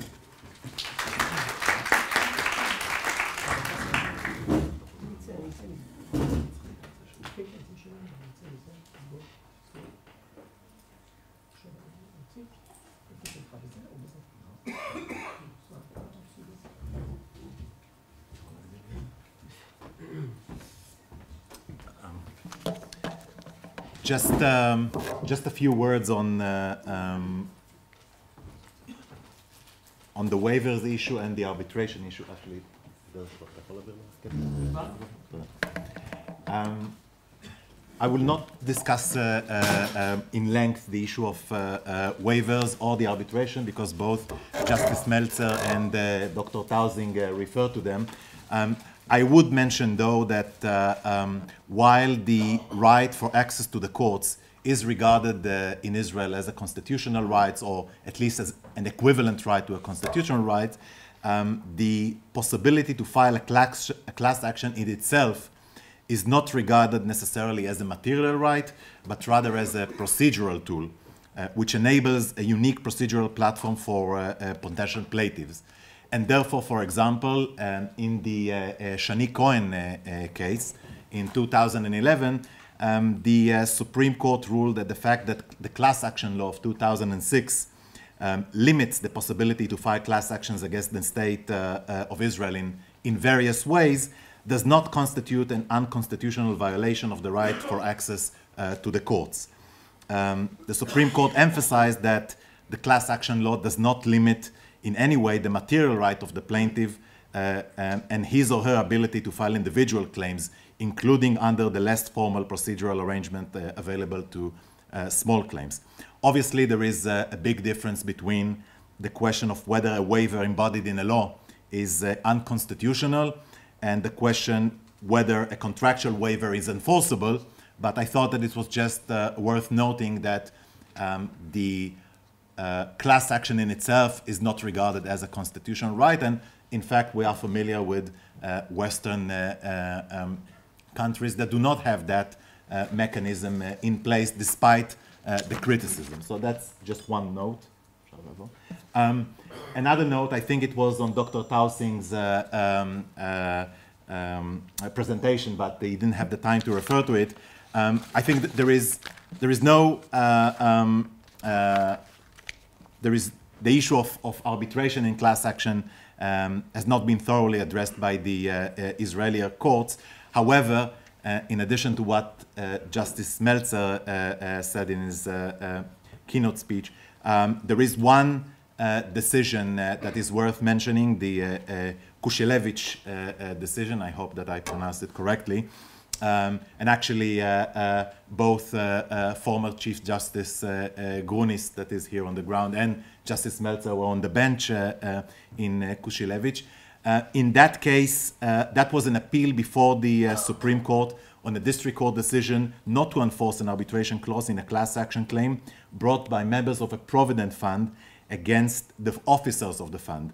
Just, um, just a few words on, uh, um, on the waivers issue and the arbitration issue. Actually, um, I will not discuss uh, uh, um, in length the issue of uh, uh, waivers or the arbitration because both Justice Melcer and uh, Dr. Taussig refer to them. Um, I would mention, though, that uh, um, while the right for access to the courts is regarded uh, in Israel as a constitutional right, or at least as an equivalent right to a constitutional right, um, the possibility to file a class, a class action in itself is not regarded necessarily as a material right, but rather as a procedural tool, uh, which enables a unique procedural platform for uh, uh, potential plaintiffs. And therefore, for example, um, in the uh, uh, Shani Cohen uh, case in 2011, um, the Supreme Court ruled that the fact that the class action law of 2006 um, limits the possibility to file class actions against the state uh, uh, of Israel in, in various ways does not constitute an unconstitutional violation of the right for access uh, to the courts. Um, the Supreme Court emphasized that the class action law does not limit in any way the material right of the plaintiff uh, and, and, his or her ability to file individual claims, including under the less formal procedural arrangement uh, available to uh, small claims. Obviously, there is a, a, big difference between the question of whether a waiver embodied in a law is uh, unconstitutional and the question whether a contractual waiver is enforceable. But I thought that it was just uh, worth noting that um, the uh, class action in itself is not regarded as a constitutional right. And in fact, we are familiar with uh, Western uh, uh um, countries that do not have that uh, mechanism uh, in place despite the criticism. So that's just one note. Um, another note, I think it was on Dr. Taussig's um, um, presentation, but they didn't have the time to refer to it. Um, I think that there is, there is no um, there is the issue of, of arbitration in class action um, has not been thoroughly addressed by the uh, uh, Israeli courts. However, uh, in addition to what uh, Justice Melcer uh, uh, said in his keynote speech, um, there is one decision that is worth mentioning, the Kushilevich decision. I hope that I pronounced it correctly. Um, and actually, uh, uh, both uh, uh former Chief Justice uh, uh, Grunis, that is here on the ground, and Justice Melcer were on the bench in Kushilevich. in that case, that was an appeal before the Supreme Court on a district court decision not to enforce an arbitration clause in a class action claim brought by members of a provident fund against the officers of the fund.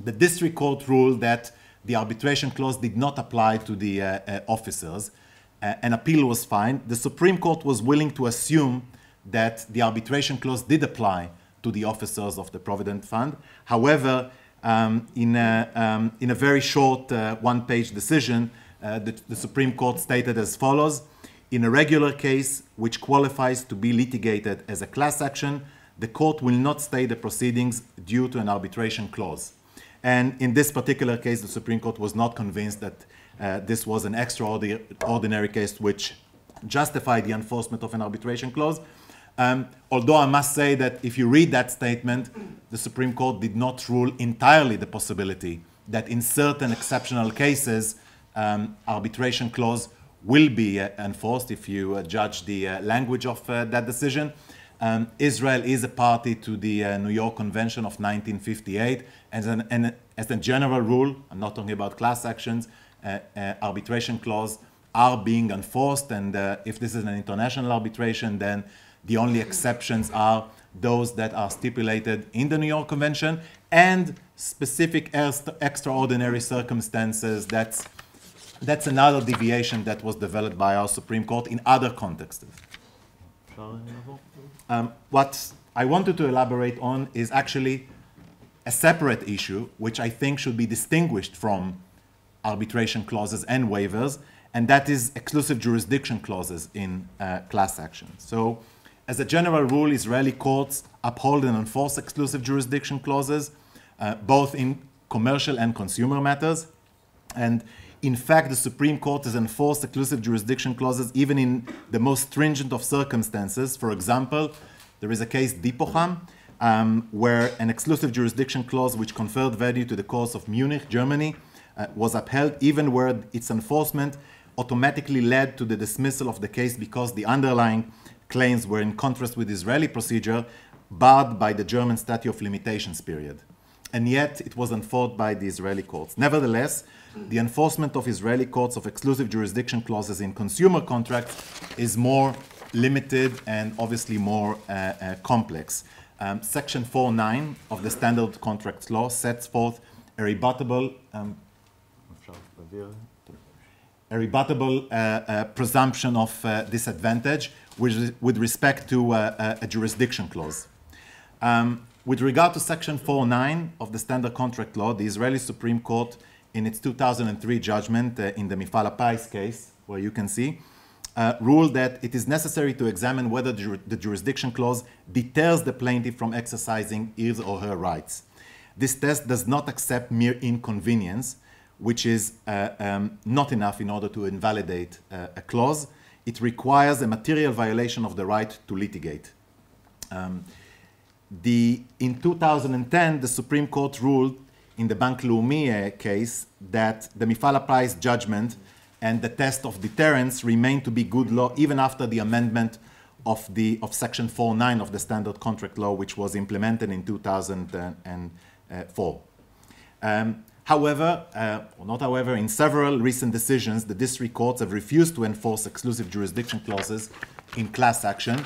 The district court ruled that the arbitration clause did not apply to the uh, uh, officers. Uh, an appeal was filed. The Supreme Court was willing to assume that the arbitration clause did apply to the officers of the Provident Fund. However, um, in, a, um, in, a, very short uh, one page decision, uh, the, the, Supreme Court stated as follows In a regular case which qualifies to be litigated as a class action, the court will not stay the proceedings due to an arbitration clause. And in this particular case, the Supreme Court was not convinced that uh, this was an extraordinary case which justified the enforcement of an arbitration clause. Um, although I must say that if you read that statement, the Supreme Court did not rule entirely the possibility that in certain exceptional cases, um, arbitration clause will be uh, enforced if you uh, judge the uh, language of uh, that decision. Um, Israel is a party to the uh, New York Convention of 1958. As, an, as a general rule, I'm not talking about class actions, uh, arbitration clause are being enforced. And if this is an international arbitration, then the only exceptions are those that are stipulated in the New York Convention and specific extraordinary circumstances. That's, that's another deviation that was developed by our Supreme Court in other contexts. Um, what I wanted to elaborate on is actually a separate issue, which I think should be distinguished from arbitration clauses and waivers, and that is exclusive jurisdiction clauses in uh, class actions. So as a general rule, Israeli courts uphold and enforce exclusive jurisdiction clauses, uh, both in commercial and consumer matters. And in fact, the Supreme Court has enforced exclusive jurisdiction clauses even in the most stringent of circumstances. For example, there is a case, Dipocham, um, where an exclusive jurisdiction clause which conferred value to the courts of Munich, Germany, uh, was upheld, even where its enforcement automatically led to the dismissal of the case because the underlying claims were in contrast with Israeli procedure, barred by the German statute of limitations period. And yet it was enforced by the Israeli courts. Nevertheless, the enforcement of Israeli courts of exclusive jurisdiction clauses in consumer contracts is more limited and obviously more uh, uh, complex. Um, Section 4.9 of the Standard Contracts Law sets forth a rebuttable, um, a rebuttable uh, uh presumption of uh, disadvantage with, with respect to uh, a jurisdiction clause. Um, with regard to Section 4.9 of the Standard Contract Law, the Israeli Supreme Court, in its 2003 judgment uh, in the Mifal HaPies case, where you can see, uh, ruled that it is necessary to examine whether the, the, jurisdiction clause deters the plaintiff from exercising his or her rights. This test does not accept mere inconvenience, which is uh, um, not enough in order to invalidate uh, a clause it requires a material violation of the right to litigate. Um, the, in 2010, the Supreme Court ruled in the Bank Leumi uh, case that the Mifal HaPies judgment and the test of deterrence remain to be good law even after the amendment of, the, of Section 4.9 of the Standard Contract Law, which was implemented in 2004. Um, However, uh, or not however, in several recent decisions, the district courts have refused to enforce exclusive jurisdiction clauses in class action.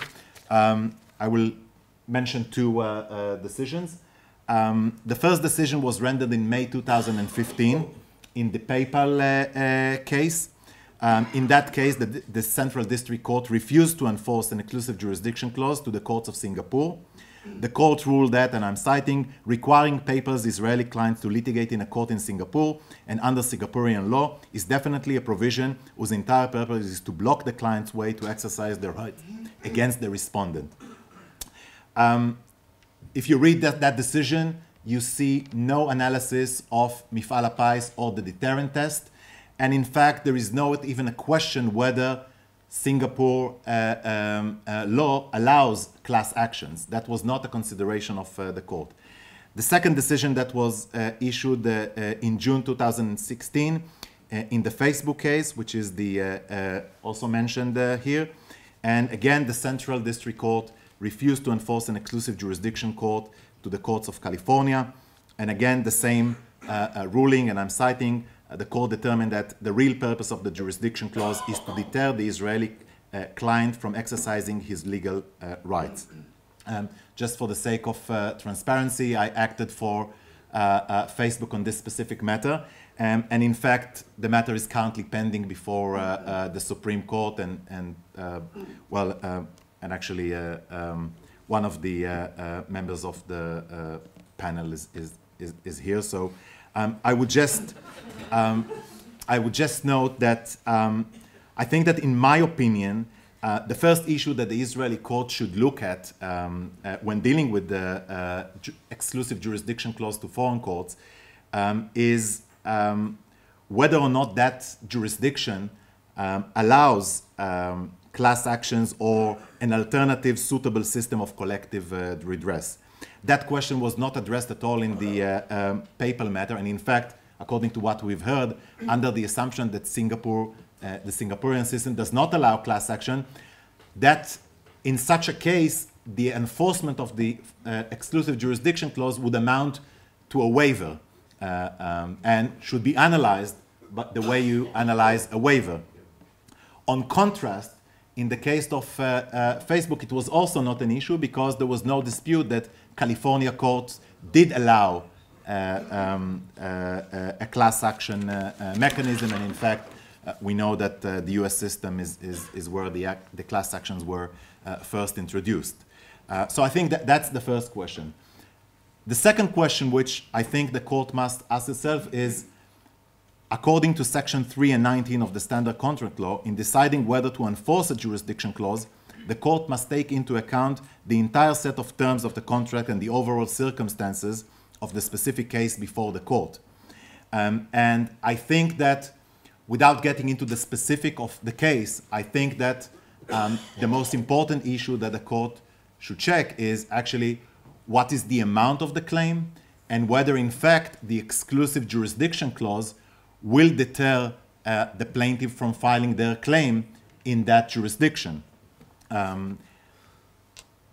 Um, I will mention two uh, uh, decisions. Um, the first decision was rendered in May 2015 in the PayPal uh, uh, case. Um, in that case, the, the Central District Court refused to enforce an exclusive jurisdiction clause to the courts of Singapore. The court ruled that, and I'm citing, requiring PayPal's Israeli clients to litigate in a court in Singapore and under Singaporean law is definitely a provision whose entire purpose is to block the client's way to exercise their rights against the respondent. Um, if you read that, that decision, you see no analysis of Mifal HaPies or the deterrent test. And in fact, there is not even a question whether Singapore uh, um, uh, law allows class actions. That was not a consideration of uh, the court. The second decision that was uh, issued uh, uh, in June 2016 in the Facebook case, which is the also mentioned here, and again the Central District Court refused to enforce an exclusive jurisdiction court to the courts of California, and again the same ruling, and I'm citing uh, the court determined that the real purpose of the jurisdiction clause is to deter the Israeli uh, client from exercising his legal uh, rights. Um, just for the sake of uh, transparency, I acted for uh, uh, Facebook on this specific matter. Um, and in fact, the matter is currently pending before the Supreme Court, and, and well, and actually, um, one of the members of the panel is, is, is, is here. So um, I would just um, I would just note that um, I think that in my opinion, Uh, the first issue that the Israeli court should look at um, uh, when dealing with the uh, ju- exclusive jurisdiction clause to foreign courts um, is um, whether or not that jurisdiction allows class actions or an alternative suitable system of collective uh, redress. That question was not addressed at all in the uh, um, PayPal matter, and in fact, according to what we've heard, under the assumption that Singapore, uh, the Singaporean system does not allow class action, that in such a case, the enforcement of the uh, exclusive jurisdiction clause would amount to a waiver uh, um, and should be analyzed but the way you analyze a waiver. On contrast, in the case of uh, uh, Facebook, it was also not an issue because there was no dispute that California courts did allow uh, um, uh, uh, a class action uh, mechanism, and in fact, we know that the US system is, is, is where the, ac- the class actions were first introduced. So I think that that's the first question. The second question, which I think the court must ask itself, is according to Section 3 and 19 of the Standard Contract Law, in deciding whether to enforce a jurisdiction clause, the court must take into account the entire set of terms of the contract and the overall circumstances of the specific case before the court. Um, and I think that without getting into the specific of the case, I think that um, the most important issue that the court should check is actually what is the amount of the claim and whether, in fact, the exclusive jurisdiction clause will deter uh, the plaintiff from filing their claim in that jurisdiction. Um,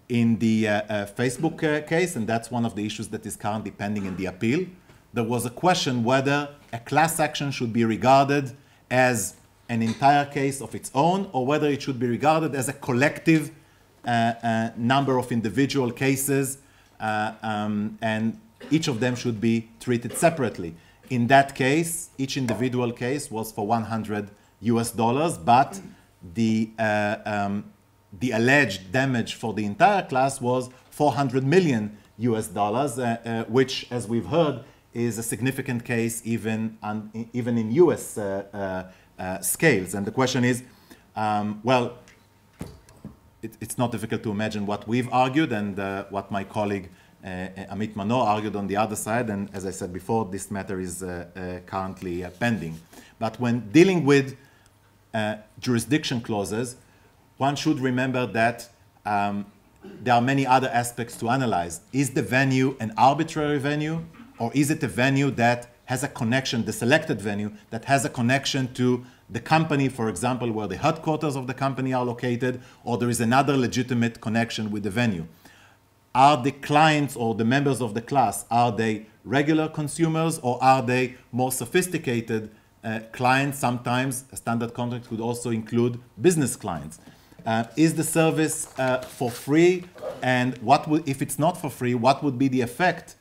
in the uh, uh, Facebook uh, case, and that's one of the issues that is currently pending in the appeal, there was a question whether a class action should be regarded as an entire case of its own or whether it should be regarded as a collective uh, uh, number of individual cases um, and each of them should be treated separately. In that case, each individual case was for 100 US dollars, but the, uh, um, the alleged damage for the entire class was 400 million US dollars, uh, uh, which, as we've heard, is a significant case even, even in US uh, uh, uh, scales. And the question is um, well, it, it's not difficult to imagine what we've argued and what my colleague Amit Manor argued on the other side. And as I said before, this matter is uh, uh, currently uh, pending. But when dealing with uh, jurisdiction clauses, one should remember that um, there are many other aspects to analyze. Is the venue an arbitrary venue, or is it a venue that has a connection, the selected venue, that has a connection to the company, for example, where the headquarters of the company are located, or there is another legitimate connection with the venue? Are the clients or the members of the class, are they regular consumers or are they more sophisticated uh, clients? Sometimes a standard contract could also include business clients. Uh, is the service uh, for free? And what would, if it's not for free, what would be the effect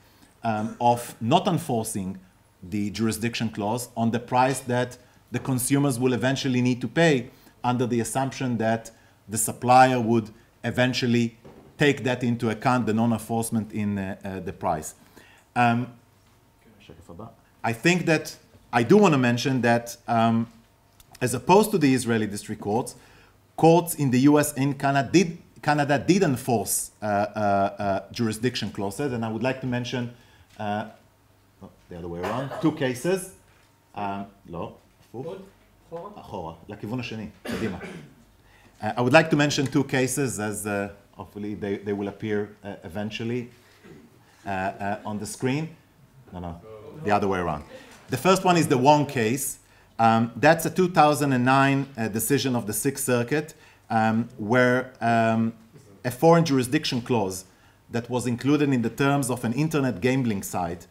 um, of not enforcing the jurisdiction clause on the price that the consumers will eventually need to pay under the assumption that the supplier would eventually take that into account, the non-enforcement in uh, uh, the price. Um, I think that I do want to mention that um, as opposed to the Israeli district courts, courts in the US and Canada did, Canada did enforce uh, uh, uh, jurisdiction clauses, and I would like to mention uh, oh, the other way around, two cases. Um, לא, הפוך. אחורה, לכיוון השני, קדימה. Uh, [COUGHS] I would like to mention two cases as uh, hopefully they, they will appear uh, eventually uh, uh, on the screen. No, no, the other way around. The first one is the Wong case. Um, that's a 2009 uh, decision of the Sixth Circuit um, where um, a foreign jurisdiction clause that was included in the terms of an internet gambling site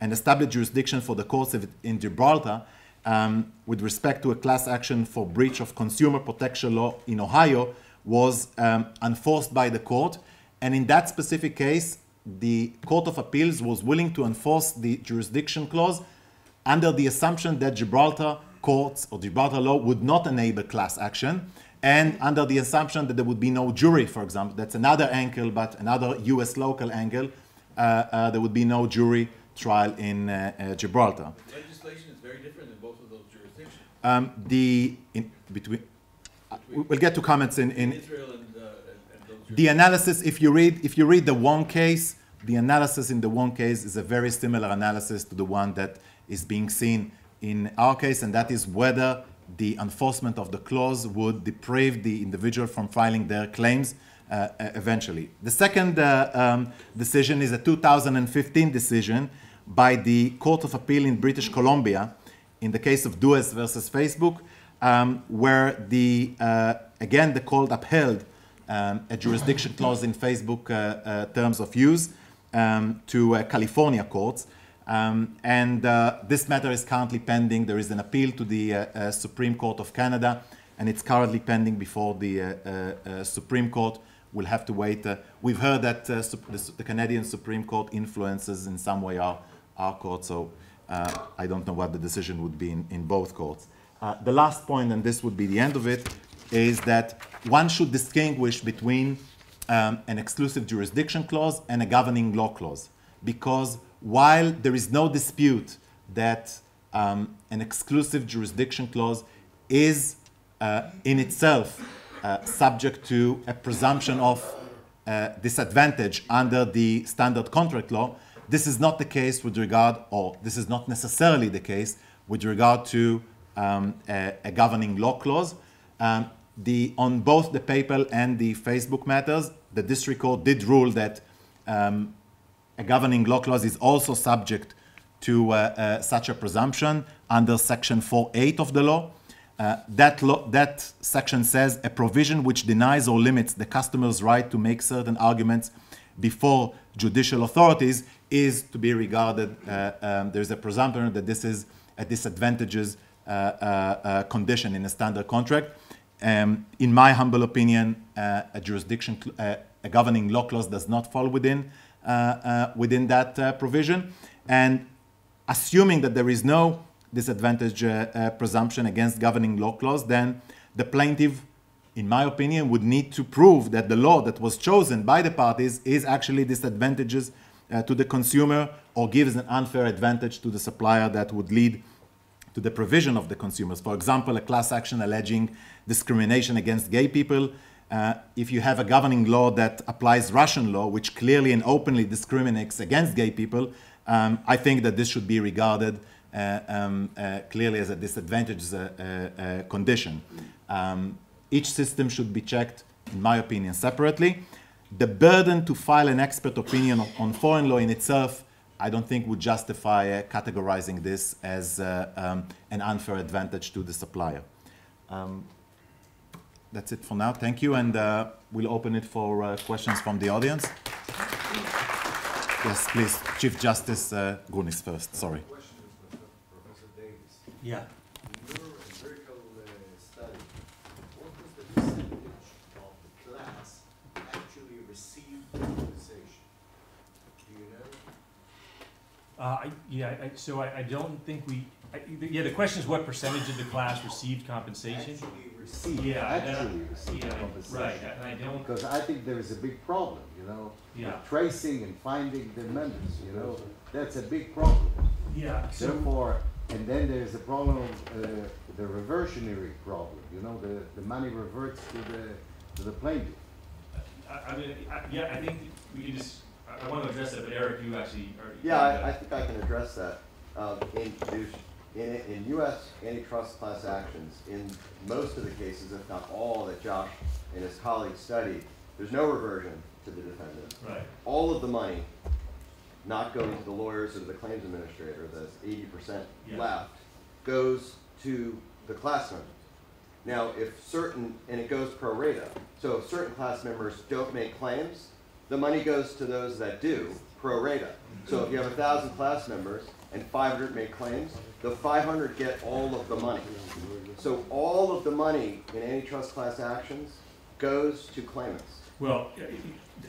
and established jurisdiction for the courts of- in Gibraltar um, with respect to a class action for breach of consumer protection law in Ohio was um, enforced by the court. And in that specific case, the Court of Appeals was willing to enforce the jurisdiction clause under the assumption that Gibraltar courts or Gibraltar law would not enable class action, and under the assumption that there would be no jury, for example. That's another angle, but another US local angle. Uh, uh, there would be no jury trial in uh, uh, Gibraltar. Legislation is very different in both of those jurisdictions. Um, the in between we- we'll get to comments in, in, Israel and, uh, and and the analysis, if you read, if you read the Wong case, the analysis in the Wong case is a very similar analysis to the one that is being seen in our case, and that is whether the enforcement of the clause would deprive the individual from filing their claims uh, uh, eventually. The second uh, um, decision is a 2015 decision by the Court of Appeal in British Columbia in the case of Douez versus Facebook, um, where the uh, again the court upheld um, a jurisdiction clause in Facebook uh, uh, terms of use um, to uh, California courts. Um, and this matter is currently pending. There is an appeal to the Supreme Court of Canada, and it's currently pending before the Supreme Court. We'll have to wait. Uh, we've heard that uh, the, the Canadian Supreme Court influences in some way our, our court, so uh, I don't know what the decision would be in, in both courts. Uh, the last point, and this would be the end of it, is that one should distinguish between um, an exclusive jurisdiction clause and a governing law clause. Because while there is no dispute that um, an exclusive jurisdiction clause is uh, in itself uh, subject to a presumption of uh, disadvantage under the standard contract law, this is not the case with regard, or this is not necessarily the case with regard to um, a, a governing law clause. Um, the, on both the PayPal and the Facebook matters, the district court did rule that um, a governing law clause is also subject to uh, uh, such a presumption under Section 4.8 of the law. Uh, that, law, that section says a provision which denies or limits the customer's right to make certain arguments before judicial authorities is to be regarded, uh, um, there's a presumption that this is a disadvantageous uh, condition in a standard contract. Um, in my humble opinion, uh, a jurisdiction, uh, a governing law clause does not fall within, uh, uh, within that uh, provision. And assuming that there is no disadvantage uh, uh, presumption against governing law clause, then the plaintiff, in my opinion, would need to prove that the law that was chosen by the parties is actually disadvantageous uh, to the consumer or gives an unfair advantage to the supplier that would lead to the provision of the consumers. For example, a class action alleging discrimination against gay people. Uh, if you have a governing law that applies Russian law, which clearly and openly discriminates against gay people, um, I think that this should be regarded uh, um, uh, clearly as a disadvantageous uh, condition. Um, each system should be checked, in my opinion, separately. The burden to file an expert opinion on- on foreign law in itself I don't think would justify uh, categorizing this as uh, um, an unfair advantage to the supplier. Um, that's it for now. Thank you, and uh, we'll open it for uh, questions from the audience. Yes, please, Chief Justice uh, Grunis first. Sorry. Question is for Professor Davis. Yeah. In your empirical uh, study, what was the percentage of the class actually received compensation? Do you know? Uh, I, yeah, I, so I, I don't think we, I, yeah, the question is what percentage of the class received compensation? Actually received, Yeah, actually received Yeah, compensation. right, and I don't, Because I think there is a big problem, you know? Yeah. with Tracing and finding the members, you know? That's a big problem. yeah, so, Therefore, and then there's a problem, uh, the reversionary problem, you know, the, the money reverts to the, to the plaintiff. I, I mean, I, yeah, I think we can just, I, I wanna address that, but Eric, you actually are. Yeah, I, I think I can address that. Um, in, in, in US antitrust class actions, in most of the cases, if not all, that Josh and his colleagues studied, there's no reversion to the defendant. Right, All of the money not going to the lawyers or the claims administrator, that's percent Yeah. left, goes to the class member. Now, if certain, and it goes pro rata, so if certain class members don't make claims, the money goes to those that do, pro rata. So if you have a thousand class members and five hundred make claims, the five hundred get all of the money. So all of the money in antitrust class actions goes to claimants. well,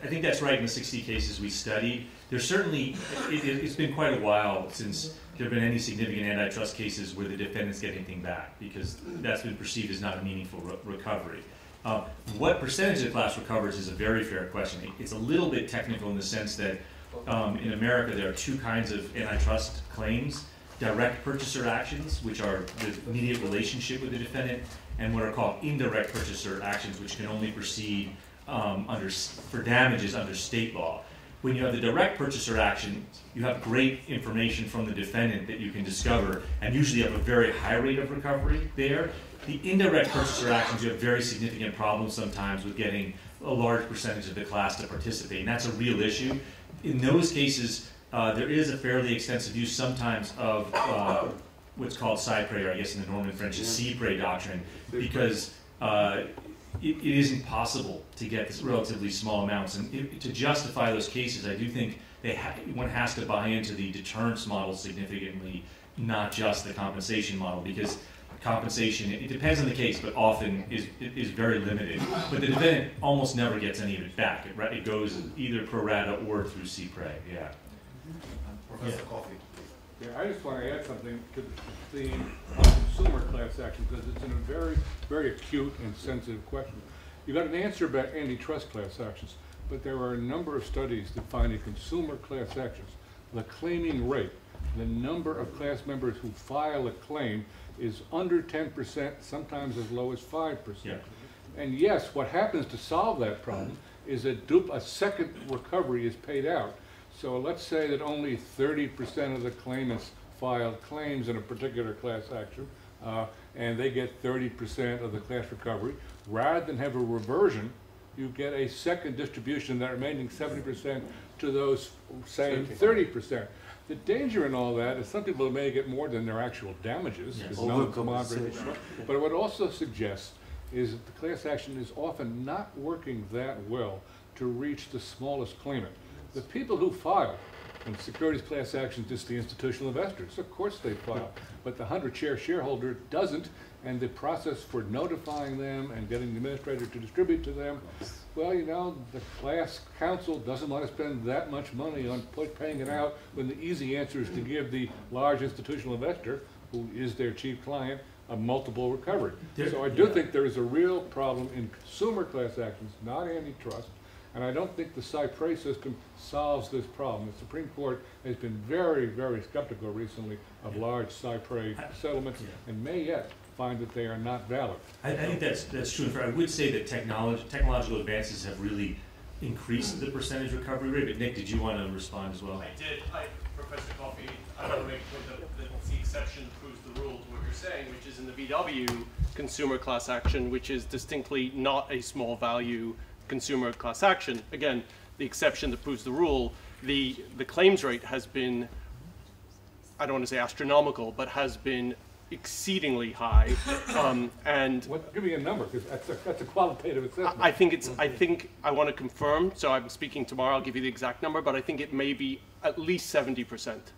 I think that's right in the sixty cases we studied. There's certainly, it, it's been quite a while since there have been any significant antitrust cases where the defendants get anything back, because that's been perceived as not a meaningful re- recovery. Uh, what percentage of class recovers is a very fair question. It's a little bit technical in the sense that, um, in America, there are two kinds of antitrust claims. direct purchaser actions, which are the immediate relationship with the defendant, and what are called indirect purchaser actions, which can only proceed um, under, for damages under state law. When you have the direct purchaser action, you have great information from the defendant that you can discover, and usually have a very high rate of recovery there. The indirect purchaser actions, you have very significant problems sometimes with getting a large percentage of the class to participate, and that's a real issue. In those cases, uh, there is a fairly extensive use sometimes of uh, what's called cy pres, or I guess in the Norman French is cy pres doctrine, because uh, it, it isn't possible to get this relatively small amounts. And it, to justify those cases, I do think they ha- one has to buy into the deterrence model significantly, not just the compensation model, because compensation, it, it depends on the case, but often is, it is very limited. But the defendant almost never gets any of it back. It, it goes either pro rata or through cy pres, yeah. Professor Coffee. Yeah, I just want to add something to the theme of consumer class action, because it's in a very, very acute and sensitive question. You got an answer about antitrust class actions, but there are a number of studies that find in consumer class actions, the claiming rate, the number of class members who file a claim is under ten percent, sometimes as low as five percent. And yes, what happens to solve that problem is a a second recovery is paid out. So let's say that only thirty percent of the claimants filed claims in a particular class action, uh, and they get thirty percent of the class recovery. Rather than have a reversion, you get a second distribution, that remaining seventy percent to those same thirty percent. The danger in all that is some people may get more than their actual damages. Yes. because none of them are very- But what also suggests is that the class action is often not working that well to reach the smallest claimant. The people who file, and securities class actions, just the institutional investors, of course they file, but the hundred share shareholder doesn't, and the process for notifying them and getting the administrator to distribute to them, well, you know, the class counsel doesn't want to spend that much money on put- paying it out, when the easy answer is to give the large institutional investor, who is their chief client, a multiple recovery. There- So I do yeah. think there is a real problem in consumer class actions, not antitrust, and I don't think the cy pres system solves this problem. The Supreme Court has been very, very skeptical recently of large cy pres settlements, Yeah. and may yet find that they are not valid. I, I think that's, that's true. I would say that technology, technological advances have really increased the percentage recovery rate, but Nick, did you want to respond as well? I did, I, Professor Coffee, I want to make the point that, that the exception proves the rule to what you're saying, which is in the VW consumer class action, which is distinctly not a small value consumer class action. Again, the exception that proves the rule, the, the claims rate has been, I don't want to say astronomical, but has been exceedingly high. [COUGHS] Um, and What, give me a number, because that's a, that's a qualitative assessment. I think it's, I think, I want to confirm, so I'm speaking tomorrow, I'll give you the exact number, but I think it may be at least seventy percent.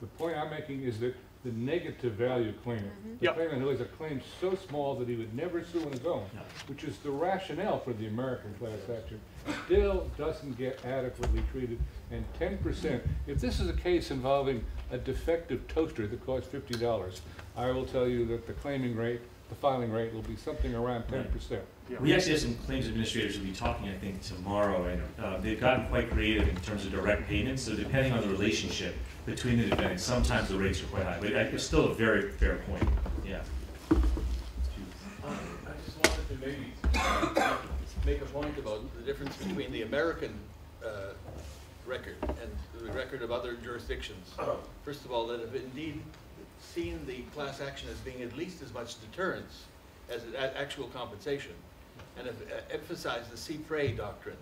The point I'm making is that the negative value claimant, the Yep. claimant who has a claim so small that he would never sue on his own, which is the rationale for the American class action, still doesn't get adequately treated. And ten percent, if this is a case involving a defective toaster that costs fifty dollars, I will tell you that the claiming rate, the filing rate will be something around ten percent. We actually have some claims administrators who'll be talking, I think, tomorrow, and uh, they've gotten quite creative in terms of direct payments, so depending on the relationship between the defendants, sometimes the rates are quite high, but it's still a very fair point, yeah. Um, I just wanted to maybe make a point about the difference between the American uh, record and the record of other jurisdictions. First of all, that have indeed seen the class action as being at least as much deterrence as actual compensation, and have uh, emphasized the cy pres doctrine.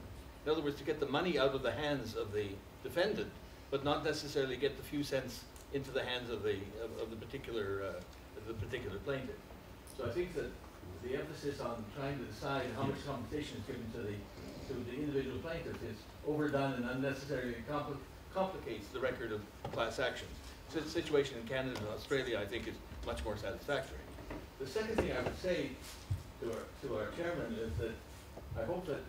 In other words, to get the money out of the hands of the defendant, but not necessarily get the few cents into the hands of the, of, of the particular, uh, the particular plaintiff. So I think that the emphasis on trying to decide how much compensation is given to the, to the individual plaintiff is overdone and unnecessarily compli- complicates the record of class actions. So the situation in Canada and Australia, I think, is much more satisfactory. The second thing I would say to our, to our chairman is that I hope that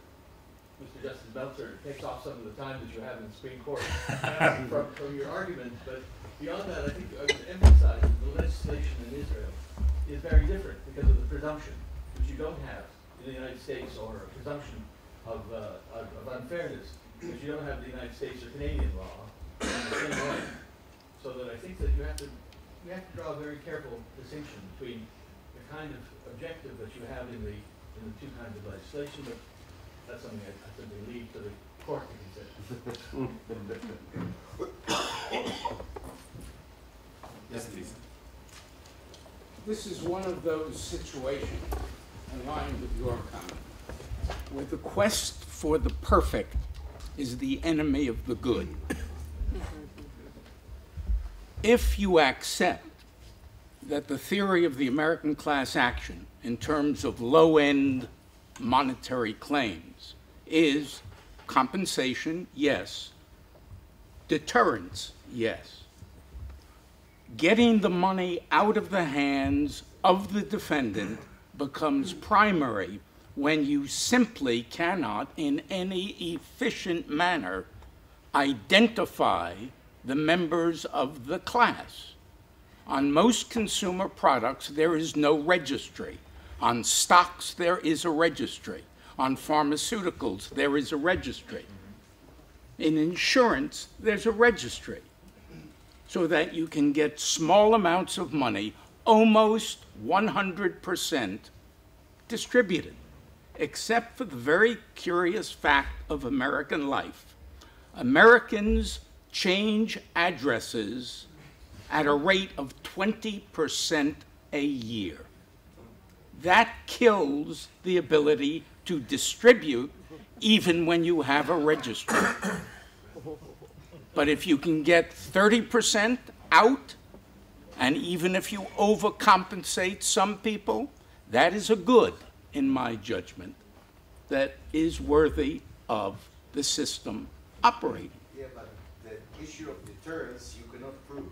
Mr. Justice Melcer takes off some of the time that you have in the Supreme Court [LAUGHS] from, from your argument, but beyond that, I think I would emphasize that the legislation in Israel is very different because of the presumption, which you don't have in the United States, or a presumption of, uh, of of unfairness, which you don't have in the United States or Canadian law in the same way. So that I think that you have to we have to draw a very careful distinction between the kind of objective that you have in the, in the two kinds of legislation, but that's something I, I simply leave to the court to consider. Yes, please. This is one of those situations, in line with your comment, where the quest for the perfect is the enemy of the good. If you accept that the theory of the American class action in terms of low-end monetary claims is compensation, yes, deterrence, yes getting the money out of the hands of the defendant becomes primary when you simply cannot, in any efficient manner, identify the members of the class. On most consumer products, there is no registry. On stocks, there is a registry. On pharmaceuticals, there is a registry. In insurance, there's a registry so that you can get small amounts of money, almost 100% distributed, except for the very curious fact of American life. Americans change addresses at a rate of 20% a year. That kills the ability to distribute even when you have a registry. But if you can get 30% out, and even if you overcompensate some people, that is a good, in my judgment, that is worthy of the system operating. Yeah, but the issue of deterrence, you cannot prove,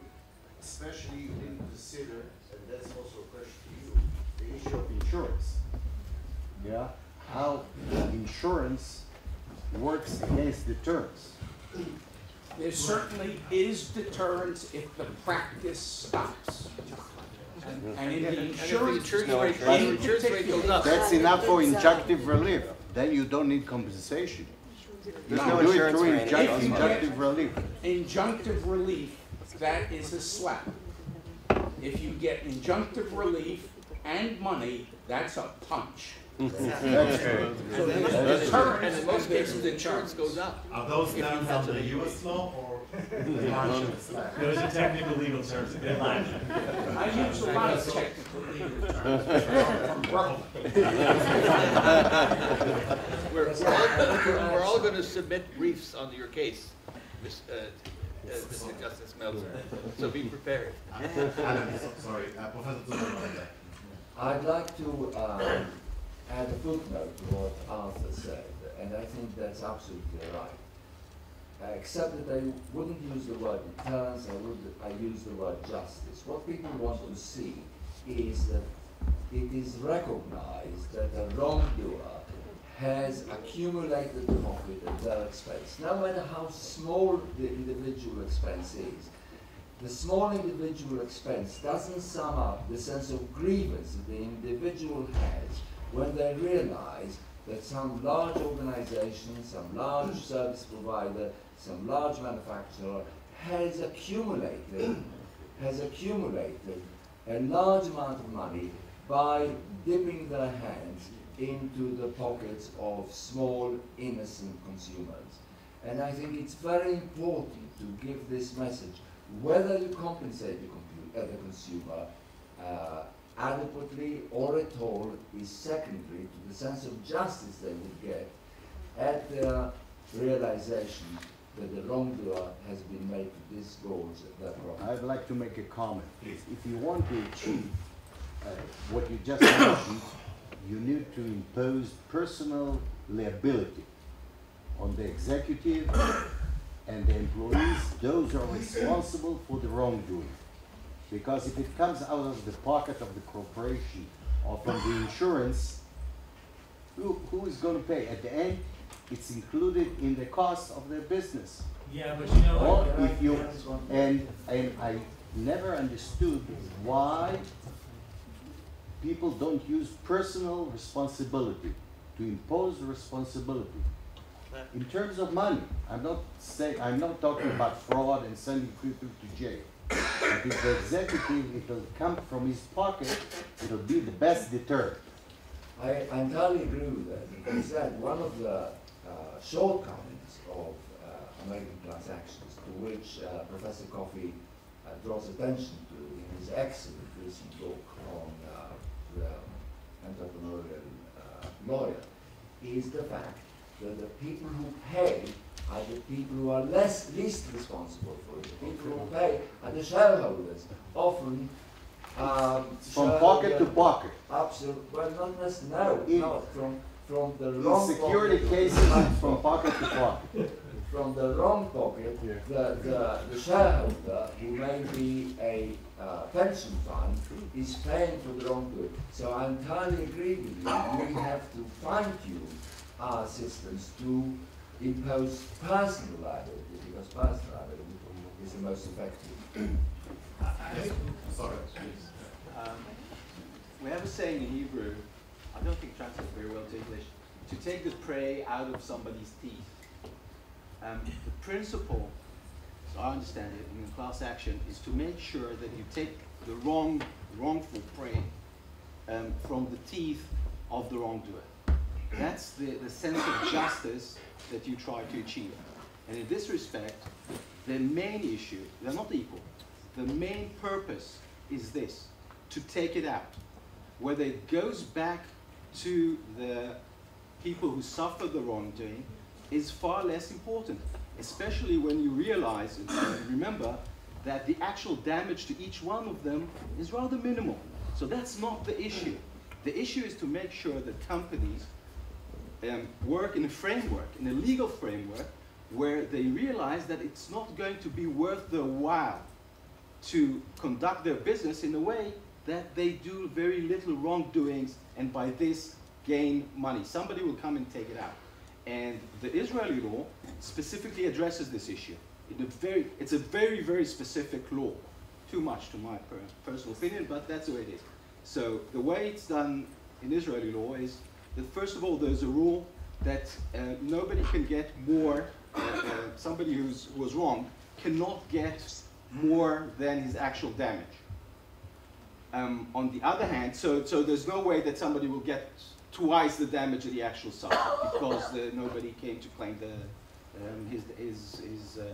especially you didn't consider, and that's also a question to you, the issue of insurance. Yeah, how insurance works against deterrence. There certainly is deterrence if the practice stops. And- And in the And if the insurance insurance rate, rate, the in insurance rate goes up. That's enough for injunctive relief, then you don't need compensation. There's No, no Do it through for If you get- injunctive relief. injunctive relief, that is a slap. If you get injunctive relief and money, that's a punch. [LAUGHS] That's true. So there's deterrence. And in most and there's cases, insurance goes up. Are those terms under the US law or? [LAUGHS] Those are technical legal terms. They're Latin. I use a lot of technical legal terms from Brooklyn. We're, we're all, we're all gonna submit briefs on your case, Miss, uh, uh, Mr. Justice Melcer, so be prepared. Adam, so- sorry, uh, Professor Zuckerman. I'd like to um, add a footnote to what Arthur said, and I think that's absolutely right. Except that I wouldn't use the word deterrence, I would, I use the word justice. What people want to see is that it is recognized that a wrongdoer has accumulated profit at their expense, no matter how small the individual expense is. The small individual expense doesn't sum up the sense of grievance that the individual has when they realize that some large organization, some large service provider, some large manufacturer has accumulated, has accumulated a large amount of money by dipping their hands into the pockets of small, innocent consumers. And I think it's very important to give this message. Whether you compensate the, uh, the consumer uh, adequately or at all is secondary to the sense of justice they would get at the realization that the wrongdoer has been made to disgorge their profit. I'd like to make a comment. Please. If you want to achieve uh, what you just mentioned, you need to impose personal liability on the executive and the employees, those who are responsible for the wrongdoing. Because if it comes out of the pocket of the corporation or from the insurance, who, who is going to pay? At the end, it's included in the cost of their business. Yeah, but you know. Or if you, and, and I never understood why people don't use personal responsibility to impose responsibility. In terms of money, I'm not saying, I'm not talking about fraud and sending people to jail. If the executive, it'll come from his pocket, it'll be the best deterrent. I entirely agree with that. He said one of the uh, shortcomings of uh, American transactions, to which uh, Professor Coffee uh, draws attention to in his excellent recent book on uh, the entrepreneurial uh, lawyer, is the fact that the people who pay are the people who are less least responsible for it. The people who pay are the shareholders, often. Um, From pocket to pocket. Absolutely. Well, not necessarily. In- No, no. From from the In wrong security pocket, cases, from pocket to pocket. From the wrong pocket, the, the, the shareholder, who may be a uh, pension fund, is paying for the wrong good. So I entirely agree with you. We have to fine tune our systems to impose personal liability because personal liability is the most effective. Sorry. Um, we have a saying in Hebrew, I don't think it translates very well to English, to take the prey out of somebody's teeth. Um, the principle, as I understand it, in class action, is to make sure that you take the wrong, wrongful prey um, from the teeth of the wrongdoer. That's the, the sense of justice that you try to achieve. And in this respect, the main issue, they're not equal. The main purpose is this, to take it out. Whether it goes back to the people who suffer the wrongdoing is far less important, especially when you realize and remember that the actual damage to each one of them is rather minimal. So that's not the issue. The issue is to make sure that companies um, work in a framework, in a legal framework, where they realize that it's not going to be worth their while to conduct their business in a way that they do very little wrongdoings and by this gain money. Somebody will come and take it out. And the Israeli law specifically addresses this issue. Very, it's a very, very specific law. Too much to my per personal opinion, but that's the way it is. So the way it's done in Israeli law is that first of all, there's a rule that uh, nobody can get more, uh, somebody who's, who was wrong cannot get more than his actual damage. Um, on the other hand, so, so there's no way that somebody will get twice the damage of the actual suffered because the, nobody came to claim the, um, his, his, his uh,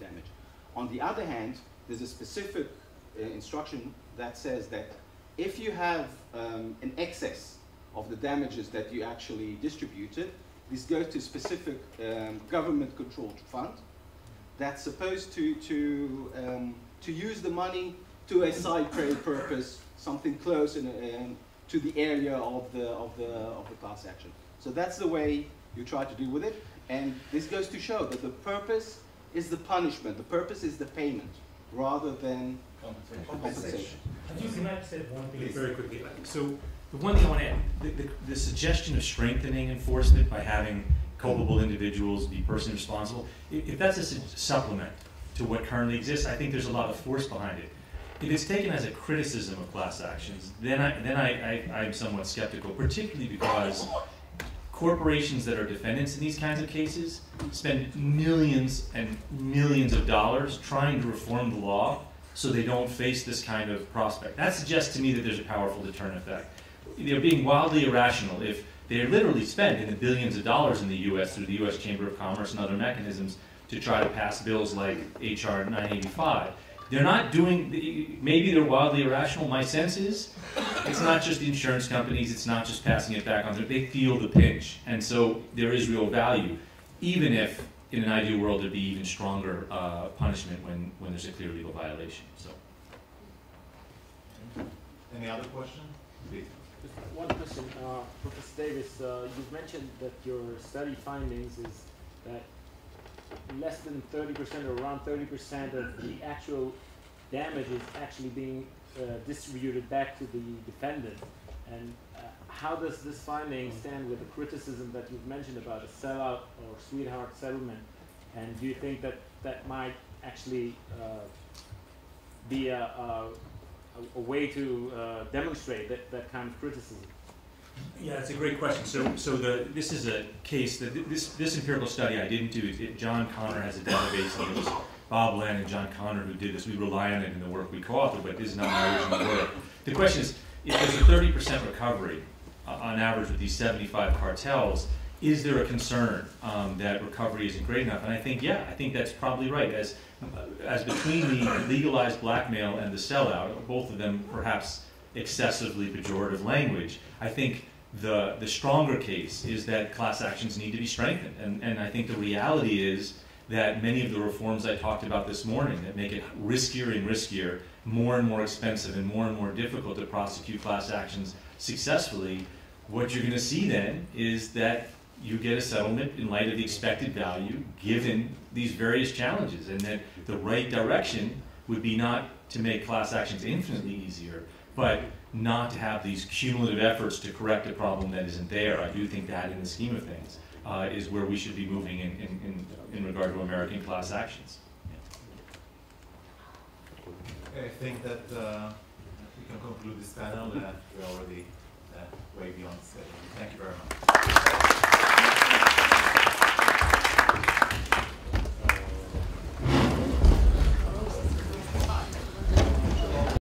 damage. On the other hand, there's a specific uh, instruction that says that if you have um, an excess of the damages that you actually distributed, this goes to a specific um, government-controlled fund that's supposed to, to, um, to use the money to a side trade purpose, something close in, um, to the area of the, of, the, of the class action. So that's the way you try to deal with it. And this goes to show that the purpose is the punishment, the purpose is the payment, rather than compensation. I just can I say one thing very quickly? So the one thing I want to add, the, the, the suggestion of strengthening enforcement by having culpable individuals be personally responsible, if, that's a su- supplement to what currently exists, I think there's a lot of force behind it. If it's taken as a criticism of class actions, then I, then I, I, I'm somewhat skeptical, particularly because corporations that are defendants in these kinds of cases spend millions and millions of dollars trying to reform the law so they don't face this kind of prospect. That suggests to me that there's a powerful deterrent effect. They're being wildly irrational if they're literally spending the billions of dollars in the U.S. through the U.S. Chamber of Commerce and other mechanisms to try to pass bills like H.R. 985. They're not doing, maybe they're wildly irrational. My sense is it's not just the insurance companies, it's not just passing it back on them. They feel the pinch. And so there is real value, even if in an ideal world there'd be even stronger uh, punishment when, when there's a clear legal violation. So. Any other question? Just one question, uh, Professor Davis, uh, you've mentioned that your study findings is that less than thirty percent or around thirty percent of the actual damage is actually being uh, distributed back to the defendant. And uh, how does this finding stand with the criticism that you've mentioned about a sellout or sweetheart settlement? And do you think that that might actually uh, be a, a, a way to uh, demonstrate that, that kind of criticism? Yeah, it's a great question. So, so the this is a case that this this empirical study I didn't do. It, John Connor has a database and it was Bob Lande and John Connor who did this. We rely on it in the work we co-authored, but this is not my original work. The question is, if there's a thirty percent recovery uh, on average with these seventy-five cartels, is there a concern um, that recovery isn't great enough? And I think, yeah, I think that's probably right. As, Uh, as between the legalized blackmail and the sellout, both of them perhaps excessively pejorative language, I think the, the stronger case is that class actions need to be strengthened. And, and I think the reality is that many of the reforms I talked about this morning that make it riskier and riskier, more and more expensive, and more and more difficult to prosecute class actions successfully, what you're going to see then is that you get a settlement in light of the expected value given these various challenges, and that the right direction would be not to make class actions infinitely easier, but not to have these cumulative efforts to correct a problem that isn't there. I do think that, in the scheme of things, uh, is where we should be moving in, in, in, in regard to American class actions. I think that uh, we can conclude this panel. Uh, we're already uh, way beyond schedule. Thank you very much.